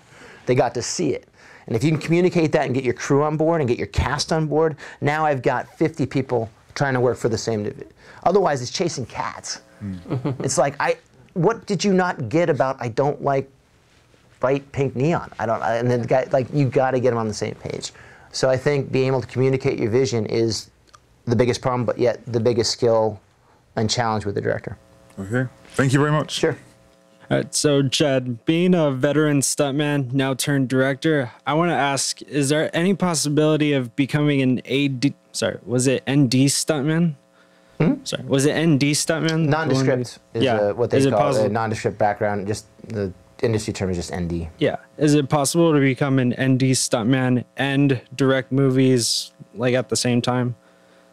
S9: They got to see it. And if you can communicate that and get your crew on board and get your cast on board, now I've got 50 people trying to work for the same divi- Otherwise, it's chasing cats. Hmm. it's like, I, what did you not get about I don't like bright pink neon? I don't, and then the guy, like, you got to get them on the same page. So I think being able to communicate your vision is the biggest problem, but yet the biggest skill and challenge with the director.
S1: okay, thank you very much.
S9: Sure.
S10: Right, so Chad, being a veteran stuntman now turned director, I want to ask: Is there any possibility of becoming an AD? Sorry, was it ND stuntman? Sorry, was it ND stuntman?
S9: Nondescript is
S10: yeah.
S9: uh, what they
S10: is
S9: call it.
S10: possible?
S9: A nondescript background. Just the industry term is just ND.
S10: yeah. Is it possible to become an ND stuntman and direct movies like at the same time?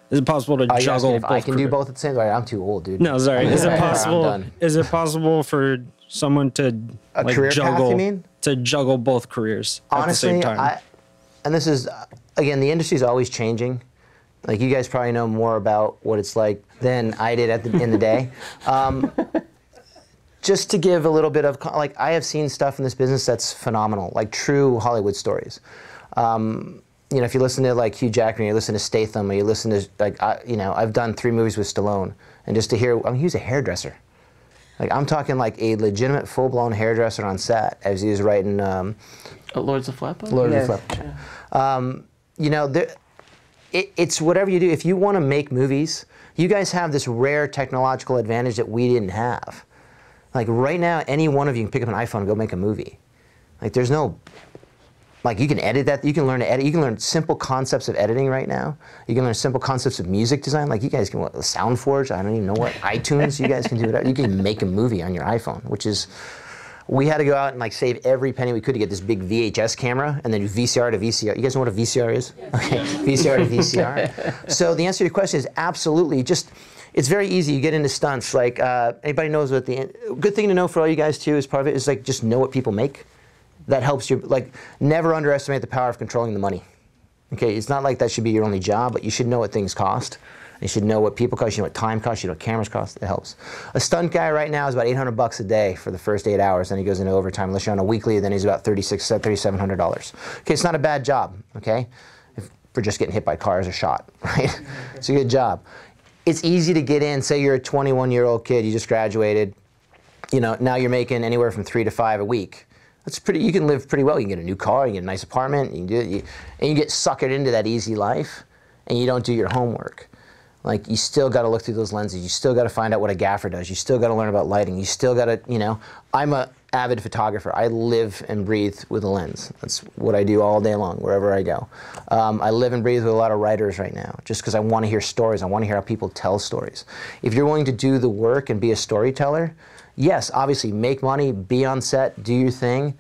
S10: Is it possible to
S9: Are you asking
S10: juggle both?
S9: I can do both at the same time? I'm too old, dude.
S10: No, sorry. Is it possible? Is it possible for someone to
S9: A
S10: like
S9: career path, you
S10: juggle
S9: mean?
S10: to juggle both careers at the
S9: honestly,
S10: same time?
S9: I, and this is again, the industry is always changing. Like you guys probably know more about what it's like than I did at the in the day. Um, just to give a little bit of like, I have seen stuff in this business that's phenomenal, like true Hollywood stories. Um, you know, if you listen to like Hugh Jackman, you listen to Statham, or you listen to like, I, you know, I've done three movies with Stallone, and just to hear, I mean, he was a hairdresser. Like I'm talking like a legitimate full-blown hairdresser on set as he was writing. Um,
S7: Uh, Lords of Flatbush?
S9: Lords
S8: Yes.
S9: of the Flippers. Um, you know, there, it, it's whatever you do. If you want to make movies, you guys have this rare technological advantage that we didn't have. Like right now, any one of you can pick up an iPhone and go make a movie. Like there's no, like you can edit that. You can learn to edit. You can learn simple concepts of editing right now. You can learn simple concepts of music design. Like you guys can what, SoundForge. I don't even know what iTunes. You guys can do it. You can make a movie on your iPhone, which is we had to go out and like save every penny we could to get this big VHS camera and then do VCR to VCR. You guys know what a VCR is? Okay, VCR to VCR. so the answer to your question is absolutely. Just it's very easy. You get into stunts. Like uh, anybody knows what the good thing to know for all you guys too is part of it is like just know what people make. That helps you. Like, never underestimate the power of controlling the money. Okay, it's not like that should be your only job, but you should know what things cost. You should know what people cost, you know what time costs, you know what cameras cost. It helps. A stunt guy right now is about 800 bucks a day for the first eight hours, then he goes into overtime. Unless you're on a weekly, then he's about 36, uh, 3700 dollars. Okay, it's not a bad job. Okay, if, for just getting hit by cars or shot, right? it's a good job. It's easy to get in. Say you're a 21 year old kid, you just graduated. You know, now you're making anywhere from three to five a week that's pretty. You can live pretty well. You can get a new car, you get a nice apartment, you do you, and you get suckered into that easy life, and you don't do your homework. Like you still got to look through those lenses. You still got to find out what a gaffer does. You still got to learn about lighting. You still got to, you know. I'm a avid photographer. I live and breathe with a lens. That's what I do all day long, wherever I go. Um, I live and breathe with a lot of writers right now, just because I want to hear stories. I want to hear how people tell stories. If you're willing to do the work and be a storyteller, yes, obviously make money, be on set, do your thing,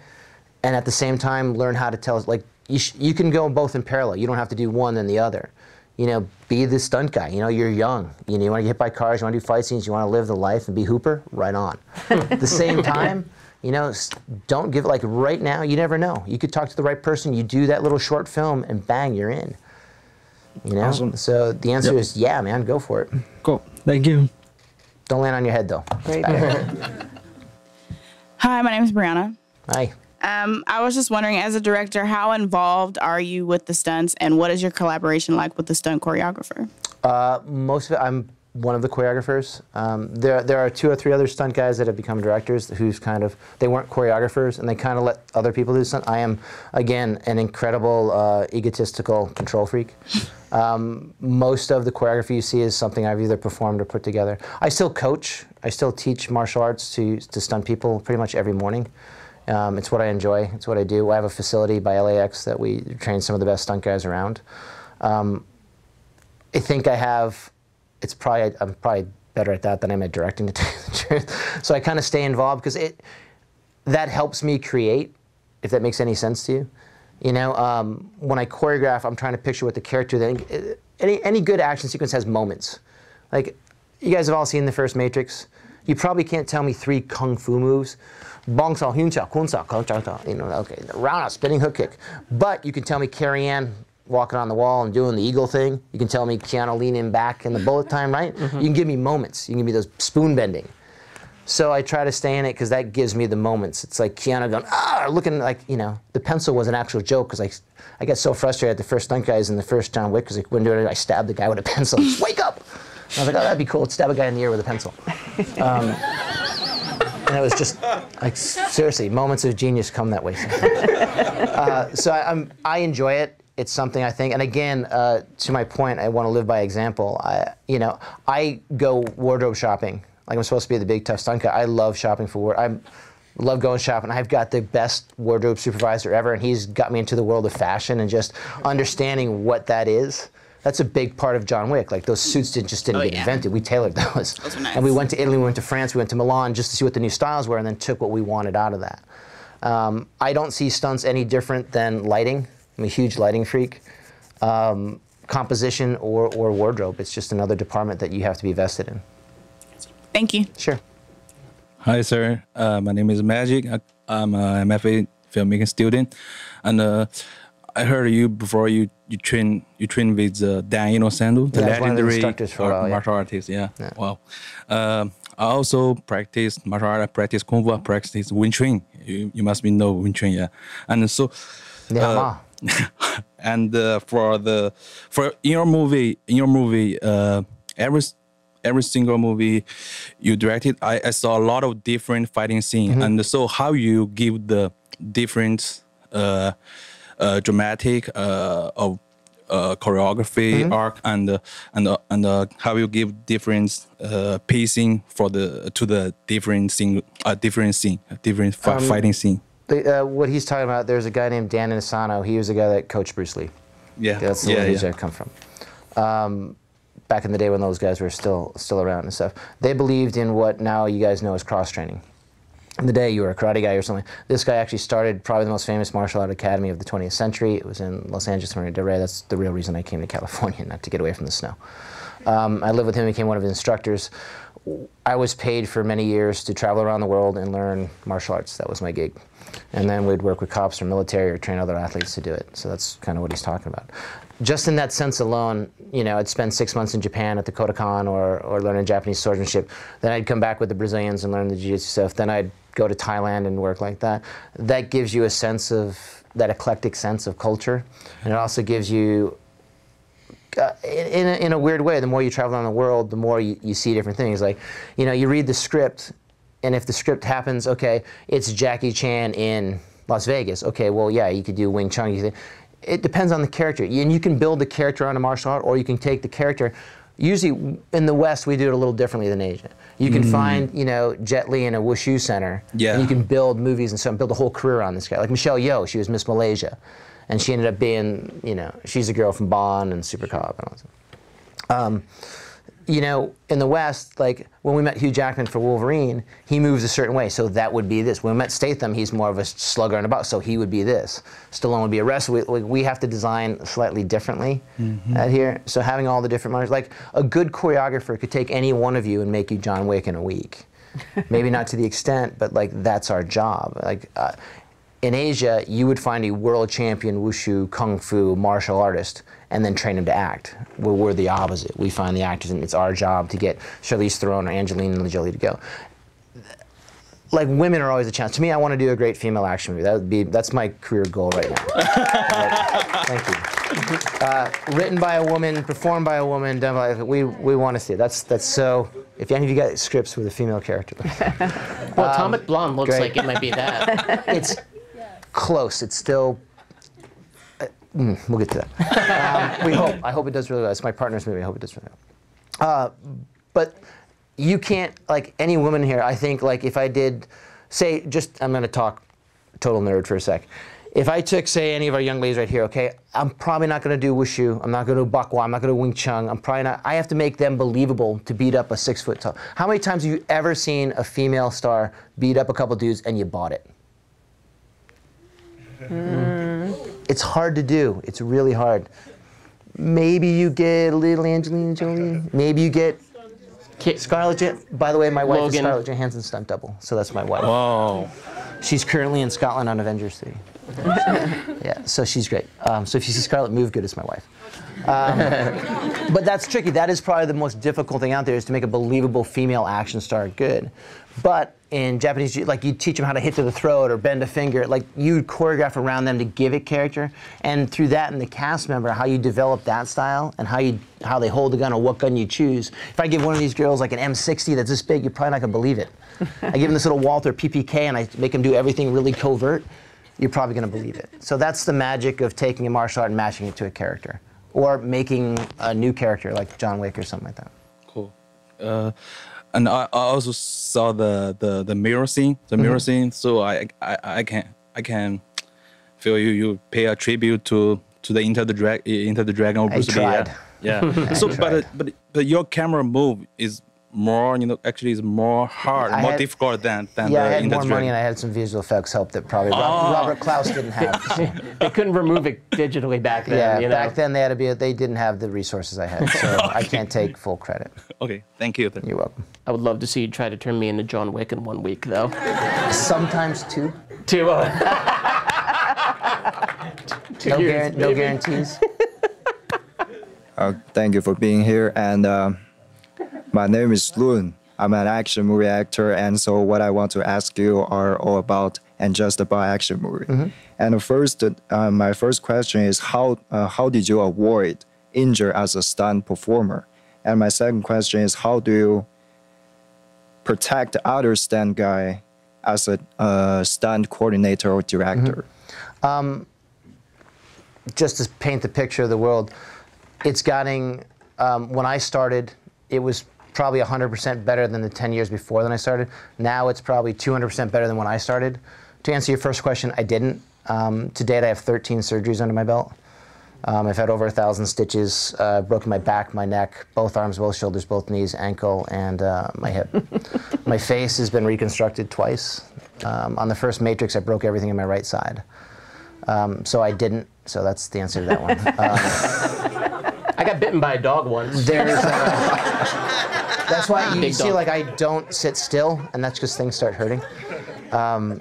S9: and at the same time learn how to tell. Like you, you can go both in parallel. You don't have to do one and the other. You know, be the stunt guy. You know, you're young. You know, you want to get hit by cars. You want to do fight scenes. You want to live the life and be Hooper. Right on. at the same time. You know, don't give like right now. You never know. You could talk to the right person. You do that little short film, and bang, you're in. You know.
S10: Awesome.
S9: So the answer
S10: Yep.
S9: is yeah, man. Go for it.
S10: Cool. Thank you.
S9: Don't land on your head though.
S8: Great.
S11: Hi, my name is Brianna.
S9: Hi.
S11: Um, I was just wondering, as a director, how involved are you with the stunts, and what is your collaboration like with the stunt choreographer?
S9: Uh, most of it, I'm one of the choreographers. Um, there, there are two or three other stunt guys that have become directors who's kind of, they weren't choreographers and they kind of let other people do stunt. I am, again, an incredible uh, egotistical control freak. Um, most of the choreography you see is something I've either performed or put together. I still coach. I still teach martial arts to, to stunt people pretty much every morning. Um, it's what I enjoy. It's what I do. I have a facility by LAX that we train some of the best stunt guys around. Um, I think I have. It's probably I'm probably better at that than I'm at directing to tell you the truth. So I kind of stay involved because it that helps me create. If that makes any sense to you, you know, um, when I choreograph, I'm trying to picture what the character. Then any any good action sequence has moments. Like you guys have all seen the first Matrix. You probably can't tell me three kung fu moves. Bong sao, hyun cha, kun sa, kung cha, you know, okay, round spinning hook kick. But you can tell me Carrie-Anne walking on the wall and doing the eagle thing. You can tell me Keanu leaning back in the bullet time, right? You can give me moments. You can give me those spoon bending. So I try to stay in it because that gives me the moments. It's like Keanu going, ah, looking like, you know, the pencil was an actual joke because I, I got so frustrated at the first stunt guys in the first John Wick because I wouldn't do it. I stabbed the guy with a pencil. Just wake up! And I was like, oh, that'd be cool. Stab a guy in the ear with a pencil. Um, and it was just like seriously, moments of genius come that way. sometimes. uh, so I, I'm, I enjoy it. It's something I think, and again, uh, to my point, I want to live by example. I, you know, I go wardrobe shopping. Like I'm supposed to be the big tough stunt guy. I love shopping for wardrobe. I love going shopping. I've got the best wardrobe supervisor ever, and he's got me into the world of fashion and just understanding what that is. That's a big part of John Wick. Like those suits didn't just didn't
S11: Oh,
S9: get
S11: yeah.
S9: invented. We tailored those.
S11: Those nice.
S9: And we went to Italy, we went to France, we went to Milan just to see what the new styles were, and then took what we wanted out of that. Um, I don't see stunts any different than lighting. I'm a huge lighting freak. Um, composition or, or wardrobe. It's just another department that you have to be vested in.
S11: Thank you.
S9: Sure.
S12: Hi, sir. Uh, my name is Magic. I, I'm a MFA filmmaking student, and uh, I heard you before. You you train you train with uh, Dan Inosanto, the
S9: Yeah, I was one of the
S12: legendary
S9: instructors for a
S12: art-
S9: while, yeah.
S12: martial artist. Yeah. Wow. Um, I also practice martial art. I practice kung fu. I practice Wing Chun. You, you must be know Wing Chun, yeah. And so.
S9: Yeah,
S12: uh, and uh, for the for in your movie in your movie uh, every every single movie you directed I, I saw a lot of different fighting scenes
S9: Mhm.
S12: and so how you give the different uh, uh, dramatic uh, of uh, choreography
S9: Mhm.
S12: arc and uh, and uh, and uh, how you give different uh, pacing for the to the different scene uh, different scene different
S9: Um,
S12: fighting scene
S9: The, uh, what he's talking about, there's a guy named Dan Inosanto. He was the guy that coached Bruce Lee.
S12: Yeah.
S9: That's the
S12: Yeah,
S9: lineage
S12: yeah.
S9: I come from. Um, back in the day when those guys were still still around and stuff, they believed in what now you guys know as cross training. In the day, you were a karate guy or something. This guy actually started probably the most famous martial art academy of the 20th century. It was in Los Angeles, Marina Del Rey. That's the real reason I came to California, not to get away from the snow. Um, I lived with him, became one of his instructors. I was paid for many years to travel around the world and learn martial arts. That was my gig. And then we'd work with cops or military or train other athletes to do it. So that's kind of what he's talking about. Just in that sense alone, you know, I'd spend six months in Japan at the Kodokan or, or learning Japanese swordsmanship. Then I'd come back with the Brazilians and learn the jiu-jitsu stuff. Then I'd go to Thailand and work like that. That gives you a sense of, that eclectic sense of culture. And it also gives you uh, in, a, in a weird way, the more you travel around the world, the more you, you see different things. Like, you know, you read the script, and if the script happens, okay, it's Jackie Chan in Las Vegas. Okay, well, yeah, you could do Wing Chun. You could, it depends on the character, and you can build the character on a martial art, or you can take the character. Usually, in the West, we do it a little differently than Asia. You can
S12: Mm.
S9: find, you know, Jet Li in a wushu center,
S12: Yeah.
S9: and you can build movies and so on, build a whole career on this guy. Like Michelle Yeoh, she was Miss Malaysia, and she ended up being, you know, she's a girl from Bond and Super Cop and all that. Um, you know, in the West, like when we met Hugh Jackman for Wolverine, he moves a certain way, so that would be this. When we met Statham, he's more of a slugger and about, so he would be this. Stallone would be a wrestler. We, we have to design slightly differently at here. So having all the different models, like a good choreographer could take any one of you and make you John Wick in a week. Maybe not to the extent, but like that's our job. Like uh, in Asia, you would find a world champion wushu, kung fu, martial artist, and then train him to act. We're, we're the opposite. We find the actors, and it's our job to get Charlize Theron or Angelina Jolie to go. Like women are always a challenge. To me, I want to do a great female action movie. That would be that's my career goal right now. Right. Thank you. Uh, written by a woman, performed by a woman, done by we we want to see it. That's that's so. If any of you got scripts with a female character,
S7: Well,
S9: Um,
S7: Atomic Blonde looks
S9: great.
S7: like it might be that.
S9: it's close. It's still. uh, mm, we'll get to that. Um, we hope. I hope it does really well. It's my partner's movie. I hope it does really well. Uh, but you can't like any woman here. I think like if I did, say, just I'm going to talk total nerd for a sec. If I took, say, any of our young ladies right here, okay, I'm probably not going to do wushu. I'm not going to do bagua. I'm not going to do wing chun. I'm probably not. I have to make them believable to beat up a six foot tall. How many times have you ever seen a female star beat up a couple dudes and you bought it? It's hard to do. It's really hard. Maybe you get a little Angelina Jolie. Maybe you get Scarlett. Jan- By the way, my wife is Scarlett Johansson's stunt double, so that's my wife.
S12: Whoa.
S9: She's currently in Scotland on Avengers 3. yeah, so she's great. Um, so if you see Scarlett move good, it's my wife. Um, but that's tricky. That is probably the most difficult thing out there is to make a believable female action star good. But in Japanese, like you teach them how to hit to the throat or bend a finger, like you choreograph around them to give it character, and through that and the cast member, how you develop that style and how you how they hold the gun or what gun you choose. If I give one of these girls like an M60 that's this big, you're probably not gonna believe it. I give them this little Walther PPK and I make them do everything really covert, you're probably gonna believe it. So that's the magic of taking a martial art and matching it to a character, or making a new character like John Wick or something like that.
S12: Cool. Uh, and I, I also saw the, the, the mirror scene, the mirror
S9: Mhm.
S12: scene. So I, I I can I can feel you you pay a tribute to to the Enter the Drag Enter the Dragon of
S9: I
S12: Bruce Lee.
S9: tried.
S12: Yeah.
S9: I
S12: yeah. so but uh, but but your camera move is more you know actually is more hard,
S9: I
S12: more
S9: had-
S12: difficult than than
S9: yeah, I had
S12: Enter
S9: more money and I had some visual effects help that probably
S12: Oh.
S9: Robert Clouse didn't have.
S7: they couldn't remove it digitally back then.
S9: yeah,
S7: you know?
S9: back then they had to be. They didn't have the resources I had, so I can't take full credit.
S12: Okay, thank you.
S9: You're welcome.
S7: I would love to see you try to turn me into John Wick in one week, though.
S9: Sometimes two.
S7: Two. Uh, two
S9: No,
S7: years,
S9: guaran- no guarantees.
S13: Uh, thank you for being here. And uh, my name is Lun. I'm an action movie actor, and so what I want to ask you are all about and just about action movie.
S9: Mm-hmm.
S13: And first, uh, my first question is how uh, how did you avoid injury as a stunt performer? And my second question is how do you protect other stunt guy as a uh, stunt coordinator or director?
S9: Um, just to paint the picture of the world, it's gotten, um, when I started, it was probably 100% better than the 10 years before than I started. Now it's probably 200% better than when I started. To answer your first question, I didn't. Um, to date, I have 13 surgeries under my belt. Um, I've had over a thousand stitches, uh, broken my back, my neck, both arms, both shoulders, both knees, ankle, and uh, my hip. my face has been reconstructed twice. Um, on the first Matrix, I broke everything in my right side. Um, so I didn't. So that's the answer to that one. Um,
S7: I got bitten by a dog once.
S9: There's. Uh, that's why you
S7: Big
S9: see,
S7: dog.
S9: like, I don't sit still, and that's because things start hurting. Um,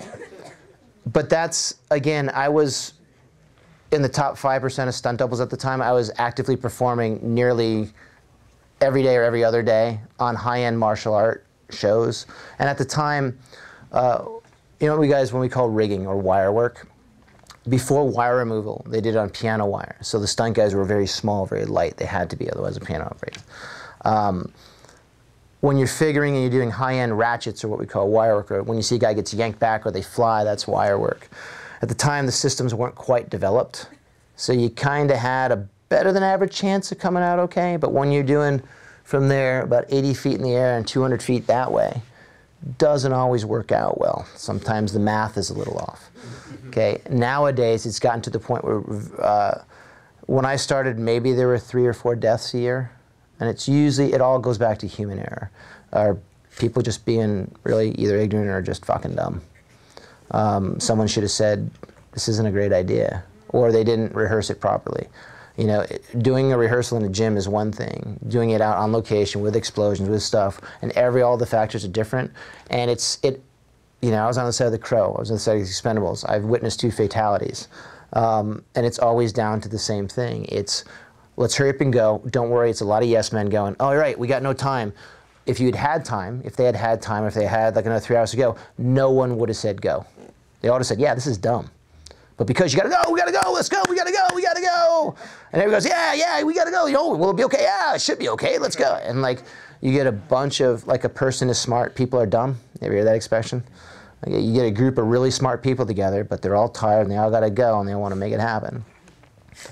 S9: but that's again, I was in the top five percent of stunt doubles at the time. I was actively performing nearly every day or every other day on high-end martial art shows. And at the time, uh, you know, what we guys when we call rigging or wire work. Before wire removal, they did it on piano wire. So the stunt guys were very small, very light. They had to be, otherwise, a piano operator. Um, when you're figuring and you're doing high-end ratchets or what we call wire work, or when you see a guy gets yanked back or they fly, that's wire work. At the time, the systems weren't quite developed, so you kind of had a better than average chance of coming out okay. But when you're doing from there about 80 feet in the air and 200 feet that way, doesn't always work out well. Sometimes the math is a little off. Okay, nowadays it's gotten to the point where uh, when I started, maybe there were three or four deaths a year, and it's usually it all goes back to human error, or people just being really either ignorant or just fucking dumb. Um, someone should have said, "This isn't a great idea," or they didn't rehearse it properly. You know, doing a rehearsal in a gym is one thing. Doing it out on location with explosions, with stuff, and every all the factors are different. And it's it. You know, I was on the set of The Crow. I was on the set of The Expendables. I've witnessed two fatalities, um, and it's always down to the same thing. It's let's hurry up and go. Don't worry, it's a lot of yes men going. Oh all right, we got no time. If you'd had time, if they had had time, if they had like another three hours to go, no one would have said go. They all would have said, yeah, this is dumb. But because you gotta go, we gotta go, let's go, we gotta go, we gotta go. And everyone goes, yeah, yeah, we gotta go. You know, will be okay? Yeah, it should be okay, let's go. And like, you get a bunch of, like a person is smart, people are dumb. You ever hear that expression? Like, you get a group of really smart people together, but they're all tired and they all gotta go and they wanna make it happen.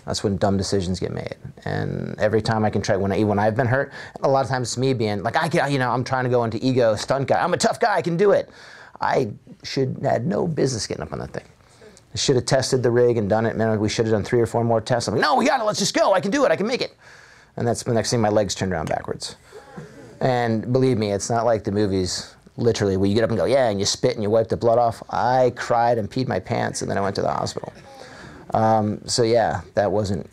S9: That's when dumb decisions get made. And every time I can try, when, I, when I've been hurt, a lot of times it's me being like, I can, you know, I'm trying to go into ego stunt guy. I'm a tough guy, I can do it. I should had no business getting up on that thing. I should have tested the rig and done it. Man, we should have done three or four more tests. I'm like, no, we got it. Let's just go. I can do it. I can make it. And that's the next thing. My legs turned around backwards. And believe me, it's not like the movies. Literally, where you get up and go, yeah, and you spit and you wipe the blood off. I cried and peed my pants, and then I went to the hospital. Um, so yeah, that wasn't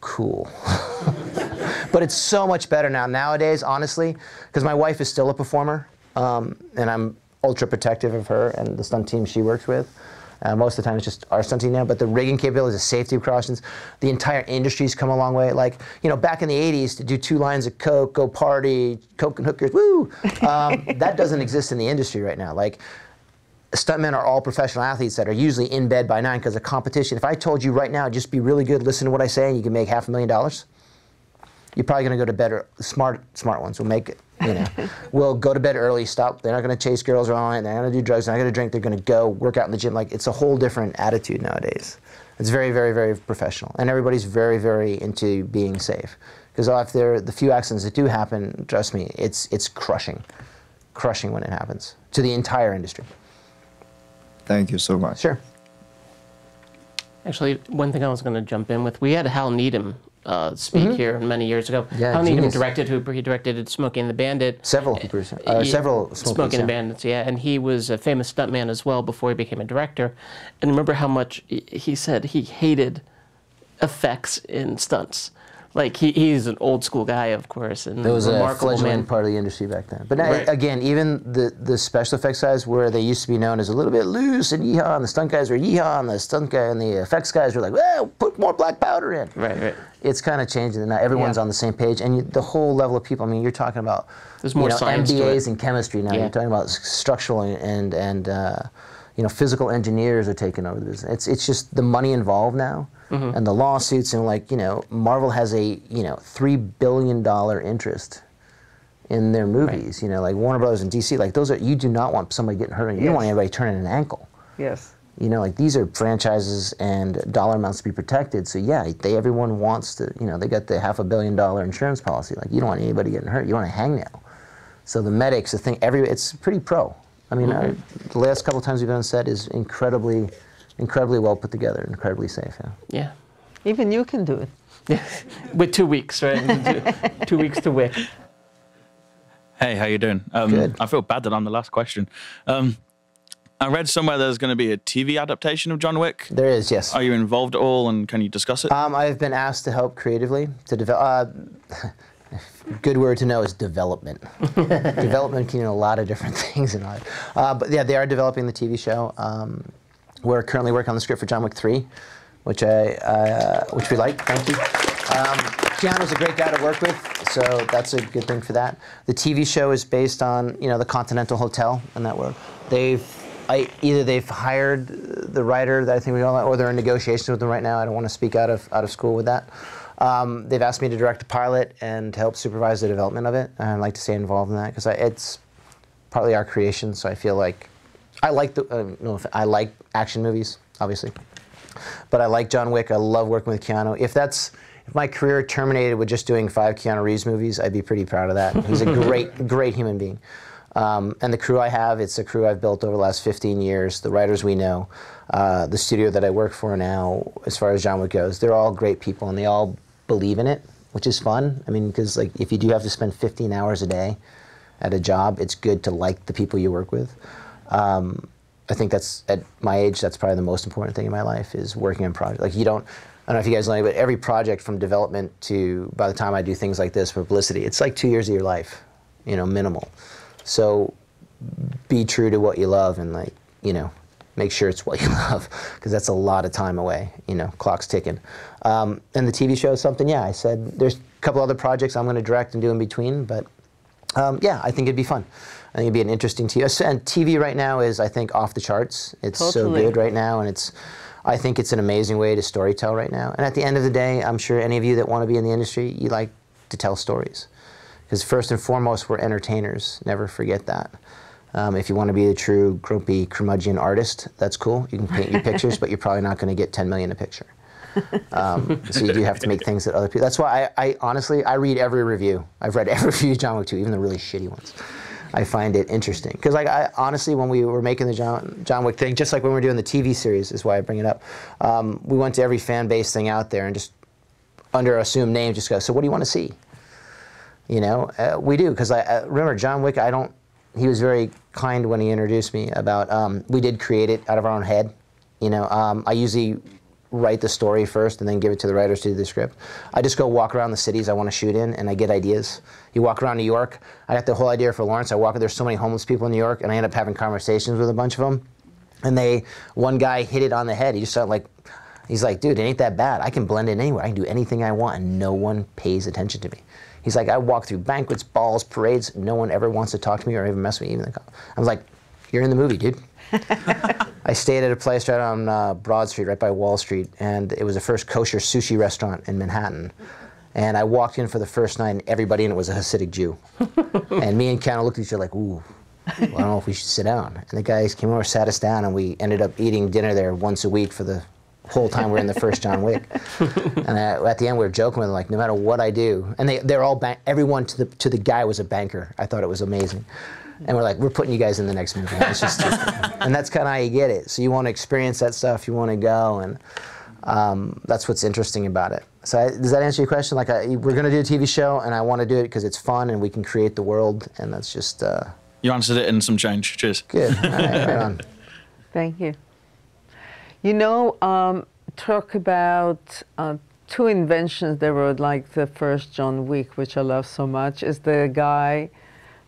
S9: cool. but it's so much better now. Nowadays, honestly, because my wife is still a performer, um, and I'm ultra protective of her and the stunt team she works with. Uh, most of the time, it's just our stunt team now. But the rigging capabilities, the safety precautions, the entire industry's come a long way. Like you know, back in the '80s, to do two lines of coke, go party, coke and hookers, woo! Um, that doesn't exist in the industry right now. Like stuntmen are all professional athletes that are usually in bed by nine because of competition. If I told you right now, just be really good, listen to what I say, and you can make half a million dollars, you're probably going to go to bed. Or, smart, smart ones will make it. You know, will go to bed early. Stop. They're not going to chase girls around. They're not going to do drugs. They're not going to drink. They're going to go work out in the gym. Like it's a whole different attitude nowadays. It's very, very, very professional, and everybody's very, very into being safe. Because if there the few accidents that do happen, trust me, it's it's crushing, crushing when it happens to the entire industry.
S13: Thank you so much.
S9: Sure.
S7: Actually, one thing I was going to jump in with, we had Hal Needham uh, speak
S9: Mhm.
S7: here many years ago.
S9: Yeah,
S7: Hal Needham directed Hooper. He directed Smokey and the Bandit.
S9: Several Hoopers, uh,
S7: Yeah,
S9: several Smokies,
S7: Smokey and
S9: yeah.
S7: Bandits, yeah. And he was a famous stuntman as well before he became a director. And remember how much he- he said he hated effects in stunts. Like he, he's an old school guy, of course, and
S9: There was a fledgling
S7: man.
S9: part of the industry back then. But now,
S7: Right.
S9: again, even the, the special effects guys, where they used to be known as a little bit loose and yeehaw, and the stunt guys were yeehaw, and the stunt guy and the effects guys were like, well, put more black powder in.
S7: Right, right.
S9: It's kind of changing, now everyone's
S7: Yeah.
S9: on the same page, and you, the whole level of people. I mean, you're talking about
S7: There's more
S9: you know, MBAs in chemistry now.
S7: Yeah.
S9: You're talking about structural and and uh, you know physical engineers are taking over the business. It's it's just the money involved now,
S7: Mhm.
S9: and the lawsuits and like you know Marvel has a you know three billion dollar interest in their movies. You know, like Warner Brothers and DC. Like those are you do not want somebody getting hurt. You don't want anybody turning an ankle.
S8: Yes.
S9: You know, like these are franchises and dollar amounts to be protected. So yeah, they everyone wants to. You know, they got the half a billion dollar insurance policy. Like you don't want anybody getting hurt. You want a hangnail. So the medics, the thing, every it's pretty pro. I mean,
S7: Mhm.
S9: uh, the last couple times we've been on set is incredibly, incredibly well put together, incredibly safe. Yeah.
S7: Yeah.
S8: Even you can do it.
S7: With two weeks, right? two, two weeks to wick.
S14: Hey, how you doing? Um,
S9: Good.
S14: I feel bad that I'm the last question. Um, I read somewhere there's going to be a TV adaptation of John Wick.
S9: There is, yes.
S14: Are you involved at all, and can you discuss it?
S9: Um, I've been asked to help creatively to develop. Uh, good word to know is development. development can mean a lot of different things in life. Uh, but yeah, they are developing the TV show. Um, we're currently working on the script for John Wick 3, which I, uh, which we like. Thank you. Um, Keanu's a great guy to work with, so that's a good thing for that. The TV show is based on you know the Continental Hotel in that world. They've I, either they've hired the writer that I think we all, or they're in negotiations with them right now. I don't want to speak out of out of school with that. Um, they've asked me to direct a pilot and to help supervise the development of it. And I'd like to stay involved in that because it's partly our creation. So I feel like I like the uh, no, I like action movies, obviously, but I like John Wick. I love working with Keanu. If that's if my career terminated with just doing five Keanu Reeves movies, I'd be pretty proud of that. He's a great, great human being. Um, and the crew I have, it's a crew I've built over the last 15 years. The writers we know, uh, the studio that I work for now, as far as John Wick goes, they're all great people and they all believe in it, which is fun. I mean, because like if you do have to spend 15 hours a day at a job, it's good to like the people you work with. Um, I think that's at my age, that's probably the most important thing in my life is working on projects. Like you don't, I don't know if you guys know, but every project from development to by the time I do things like this, for publicity, it's like two years of your life, you know, minimal. So be true to what you love and like, you know, make sure it's what you love because that's a lot of time away, you know, clock's ticking. Um, and the TV show is something, yeah, I said there's a couple other projects I'm going to direct and do in between, but um, yeah, I think it'd be fun. I think it'd be an interesting TV. And TV right now is, I think, off the charts. It's
S8: Totally.
S9: so good right now, and it's. I think it's an amazing way to storytell right now. And at the end of the day, I'm sure any of you that want to be in the industry, you like to tell stories. Because first and foremost, we're entertainers. Never forget that. Um, if you want to be a true grumpy curmudgeon artist, that's cool. You can paint your pictures, but you're probably not going to get 10 million a picture. Um, so you do have to make things that other people. That's why I, I honestly I read every review. I've read every review of John Wick 2, even the really shitty ones. I find it interesting because, like, I honestly, when we were making the John John Wick thing, just like when we were doing the TV series, is why I bring it up. Um, we went to every fan base thing out there and just under assumed name, just go. So what do you want to see? You know, uh, we do because I uh, remember John Wick. I don't. He was very kind when he introduced me about. Um, we did create it out of our own head. You know, um, I usually write the story first and then give it to the writers to do the script. I just go walk around the cities I want to shoot in and I get ideas. You walk around New York. I got the whole idea for Laurence. I walk. There's so many homeless people in New York, and I end up having conversations with a bunch of them. And they, one guy hit it on the head. He just started like, he's like, dude, it ain't that bad. I can blend in anywhere. I can do anything I want, and no one pays attention to me. He's like, I walk through banquets, balls, parades. No one ever wants to talk to me or even mess with me. I was like, you're in the movie, dude. I stayed at a place right on uh, Broad Street, right by Wall Street, and it was the first kosher sushi restaurant in Manhattan. And I walked in for the first night, and everybody in it was a Hasidic Jew. and me and Keanu looked at each other like, ooh, well, I don't know if we should sit down. And the guys came over, sat us down, and we ended up eating dinner there once a week for the whole time we are in the first John Wick. and I, at the end, we were joking with them, like, no matter what I do, and they, they're all, everyone to the, to the guy was a banker. I thought it was amazing. And we're like, we're putting you guys in the next movie. It's just, and that's kind of how you get it. So you want to experience that stuff, you want to go, and um, that's what's interesting about it. So I, does that answer your question? Like, I, we're going to do a TV show, and I want to do it because it's fun, and we can create the world, and that's just uh,
S14: You answered it in some change. Cheers.
S9: good. All right, right.
S8: Thank you. You know, um, talk about uh, two inventions that were like the first John Wick, which I love so much, is the guy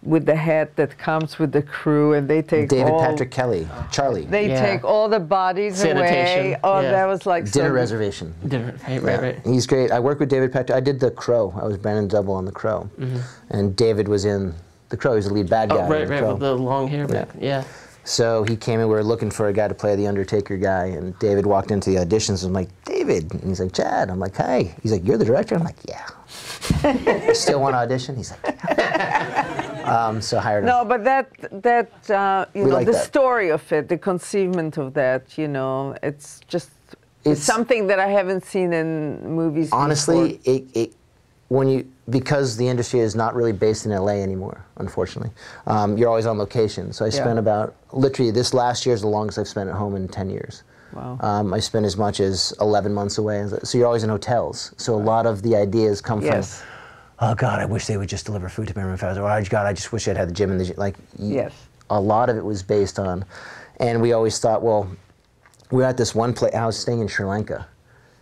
S8: with the hat that comes with the crew, and they take
S9: David
S8: all,
S9: Patrick Kelly, Charlie.
S8: They
S7: Yeah.
S8: take all the bodies away.
S7: Sanitation,
S8: Oh,
S7: yeah.
S8: that was like
S9: Dinner
S8: so
S9: reservation.
S7: Dinner, right, right, right.
S9: He's great. I worked with David Patrick. I did The Crow. I was Brandon Double on The Crow. And David was in The Crow. He was the lead bad guy.
S7: Mm-hmm. Oh, right,
S9: The
S7: right,
S9: Crow.
S7: with the long hair back. Yeah.
S9: So he came in. We were looking for a guy to play the Undertaker guy, and David walked into the auditions. I'm like, David. And he's like, Chad. I'm like, Hey. He's like, You're the director. I'm like, Yeah. Still want to audition? He's like, yeah. Um, so hired him.
S8: No, but that that uh, you
S9: We
S8: know
S9: like
S8: the
S9: that.
S8: story of it, the conceivement of that, you know, it's just it's,
S9: It's-
S8: something that I haven't seen in movies.
S9: Honestly, it, it when you because the industry is not really based in LA anymore, unfortunately. Um, you're always on location. So I
S8: Yeah.
S9: spent about literally this last year is the longest I've spent at home in 10 years.
S8: Wow.
S9: Um, I spent as much as 11 months away. So you're always in hotels. So a lot of the ideas come
S8: Yes.
S9: from, oh God, I wish they would just deliver food to my room faster. Or oh God, I just wish I'd had the gym in the gym. Like,
S8: Yes.
S9: a lot of it was based on, And we always thought, well, we were at this one place. I was staying in Sri Lanka,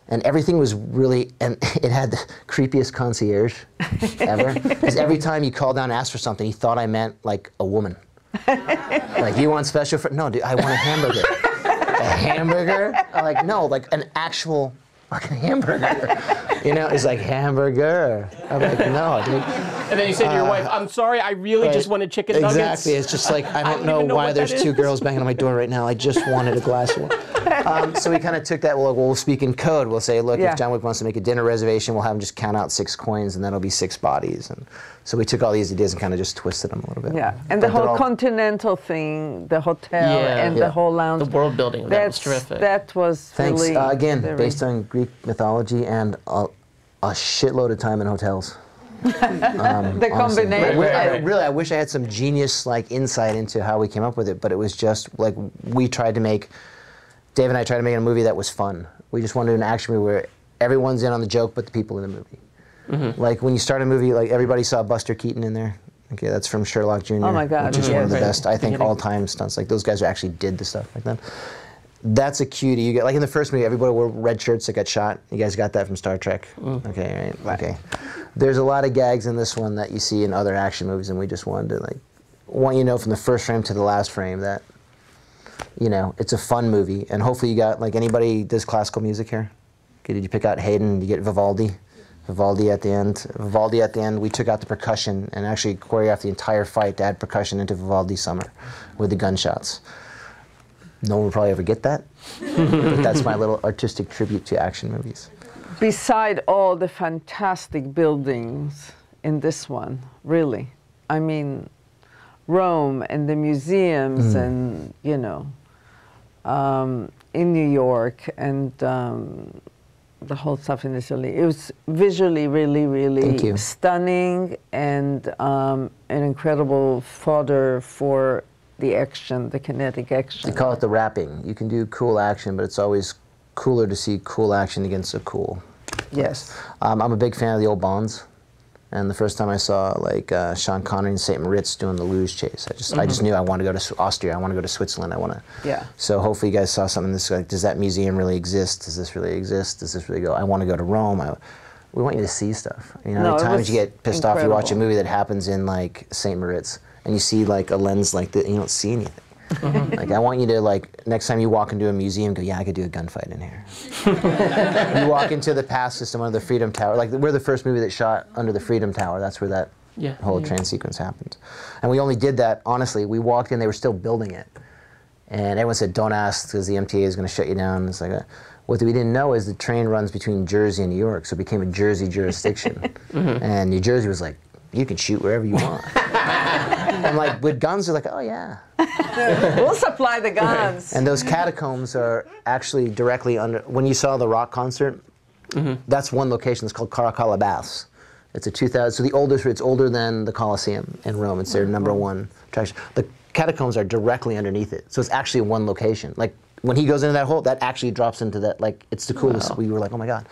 S9: and everything was really, and it had the creepiest concierge ever. Because every time you called down and asked for something, he thought I meant like a woman. like you want special for? No, dude, I want a hamburger. a hamburger? I'm like no, like an actual fucking hamburger. You know, it's like hamburger. I'm like no, dude.
S7: And then you say to your
S9: Uh,
S7: wife, "I'm sorry, I really just wanted chicken nuggets."
S9: Exactly. It's just like I don't,
S7: don't
S9: know,
S7: know
S9: why there's
S7: that
S9: two girls banging on my door right now. I just wanted a glass of water. Um, so we kind of took that. Well, we'll speak in code. We'll say, look,
S8: Yeah.
S9: if John Wick wants to make a dinner reservation, we'll have him just count out six coins, and that'll be six bodies. And so we took all these ideas and kind of just twisted them a little bit.
S8: Yeah, and the
S9: But they're
S8: whole
S9: all-
S8: continental thing, the hotel
S7: Yeah.
S8: and
S9: Yeah.
S8: the whole lounge.
S7: The world building, that was
S8: That's-
S7: terrific.
S8: That was
S9: Thanks.
S8: really
S9: Uh, again,
S8: very-
S9: based on Greek mythology and a, a shitload of time in hotels. Um,
S8: the
S9: honestly.
S8: combination.
S9: Really, I, really, I wish I had some genius like insight into how we came up with it, but it was just like we tried to make. Dave and I tried to make a movie that was fun. We just wanted an action movie where everyone's in on the joke, but the people in the movie. Mm-hmm. Like when you start a movie, like everybody saw Buster Keaton in there. Okay, that's from Sherlock Jr.
S8: Oh my God,
S9: which is one of the
S8: yes.
S9: best, I think, all-time stunts. Like those guys who actually did the stuff back then. That's a cue to you get. Like in the first movie, everybody wore red shirts that got shot. You guys got that from Star Trek. Mm. Okay, right. Okay. There's a lot of gags in this one that you see in other action movies, and we just wanted to like want you to know from the first frame to the last frame that you know it's a fun movie, and hopefully you got like anybody does classical music here. Okay, did you pick out Haydn? Did you get Vivaldi? Vivaldi at the end. Vivaldi at the end. We took out the percussion and actually choreographed the entire fight to add percussion into Vivaldi Summer with the gunshots. No one will probably ever get that, but that's my little artistic tribute to action movies.
S8: beside all the fantastic buildings in this one, really. I mean, Rome and the museums,
S9: Mm.
S8: and you know, um, in New York and um, the whole stuff initially. It was visually really, really stunning and um, an incredible fodder for the action, the kinetic action.
S9: They call it the wrapping. You can do cool action, but it's always cooler to see cool action against a cool.
S8: Yes.
S9: Um, I'm a big fan of the old Bonds. And the first time I saw like uh, Sean Connery and St. Moritz doing the luge chase, I just I just
S8: Mhm.
S9: knew I want to go to Austria. I want to go to Switzerland. I want to.
S8: Yeah.
S9: So hopefully you guys saw something. This like, does that museum really exist? Does this really exist? Does this really go? I want to go to Rome. I, we want you to see stuff. You know,
S8: No,
S9: how
S8: it
S9: many times you get pissed off, you watch a movie that happens in like St. Moritz, and you see like a lens like that, and you don't see anything. Uh-huh. like I want you to like next time you walk into a museum, go, yeah, I could do a gunfight in here. you walk into the PATH system under the Freedom Tower. Like we're the first movie that shot under the Freedom Tower. That's where that
S7: Yeah.
S9: whole
S7: Yeah.
S9: train sequence happened. And we only did that honestly. We walked in, they were still building it, and everyone said, "Don't ask, because the MTA is going to shut you down." It's like, a, what we didn't know is the train runs between Jersey and New York, so it became a Jersey jurisdiction. Mm-hmm. And New Jersey was like, "You can shoot wherever you want." and like with guns, they're like, "Oh yeah."
S8: we'll supply the guns.
S9: And those catacombs are actually directly under. When you saw the rock concert, mm-hmm. that's one location. It's called Caracalla Baths. It's a 2000. So the oldest. It's older than the Colosseum in Rome. It's their number one attraction. The catacombs are directly underneath it. So it's actually one location. Like when he goes into that hole, that actually drops into that. Like it's the coolest.
S7: Wow.
S9: We were like, oh my god.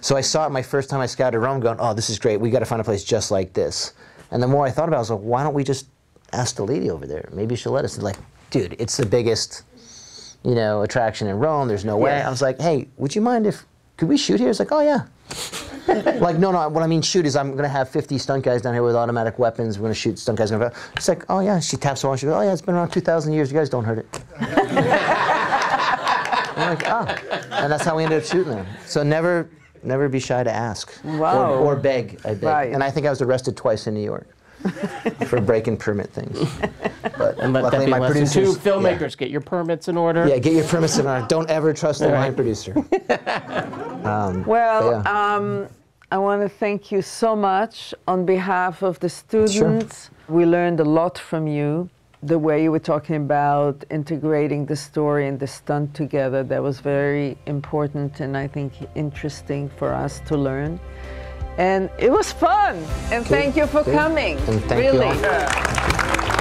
S9: So I saw it my first time I scouted Rome, going, oh, this is great. We got to find a place just like this. And the more I thought about it, I was like, why don't we just ask the lady over there? Maybe she'll let us. Like, dude, it's the biggest, you know, attraction in Rome. There's no way.
S8: Yeah.
S9: I was like, hey, would you mind if, could we shoot here? It's like, oh yeah. like, no, no, what I mean shoot is I'm going to have 50 stunt guys down here with automatic weapons. We're going to shoot stunt guys. It's like, oh yeah. She taps wall. She goes, oh yeah, it's been around 2,000 years. You guys don't hurt it. I'm like, oh. And that's how we ended up shooting them. So never, never be shy to ask.
S8: Wow.
S9: Or, or beg. I beg.
S8: Right.
S9: And I think I was arrested twice in New York for breaking permit things. But
S7: And let that
S9: luckily
S7: be
S9: my
S7: lesson
S9: producers.
S7: two. Filmmakers, get your permits in order.
S9: Yeah. yeah, get your permits in order. Don't ever trust the
S7: All right.
S9: line producer. Um,
S8: Well,
S9: yeah.
S8: um, I want to thank you so much on behalf of the students. We learned a lot from you. The way you were talking about integrating the story and the stunt together, that was very important and I think interesting for us to learn. And it was fun. And thank you for coming.
S9: And thank you
S8: really.
S9: all.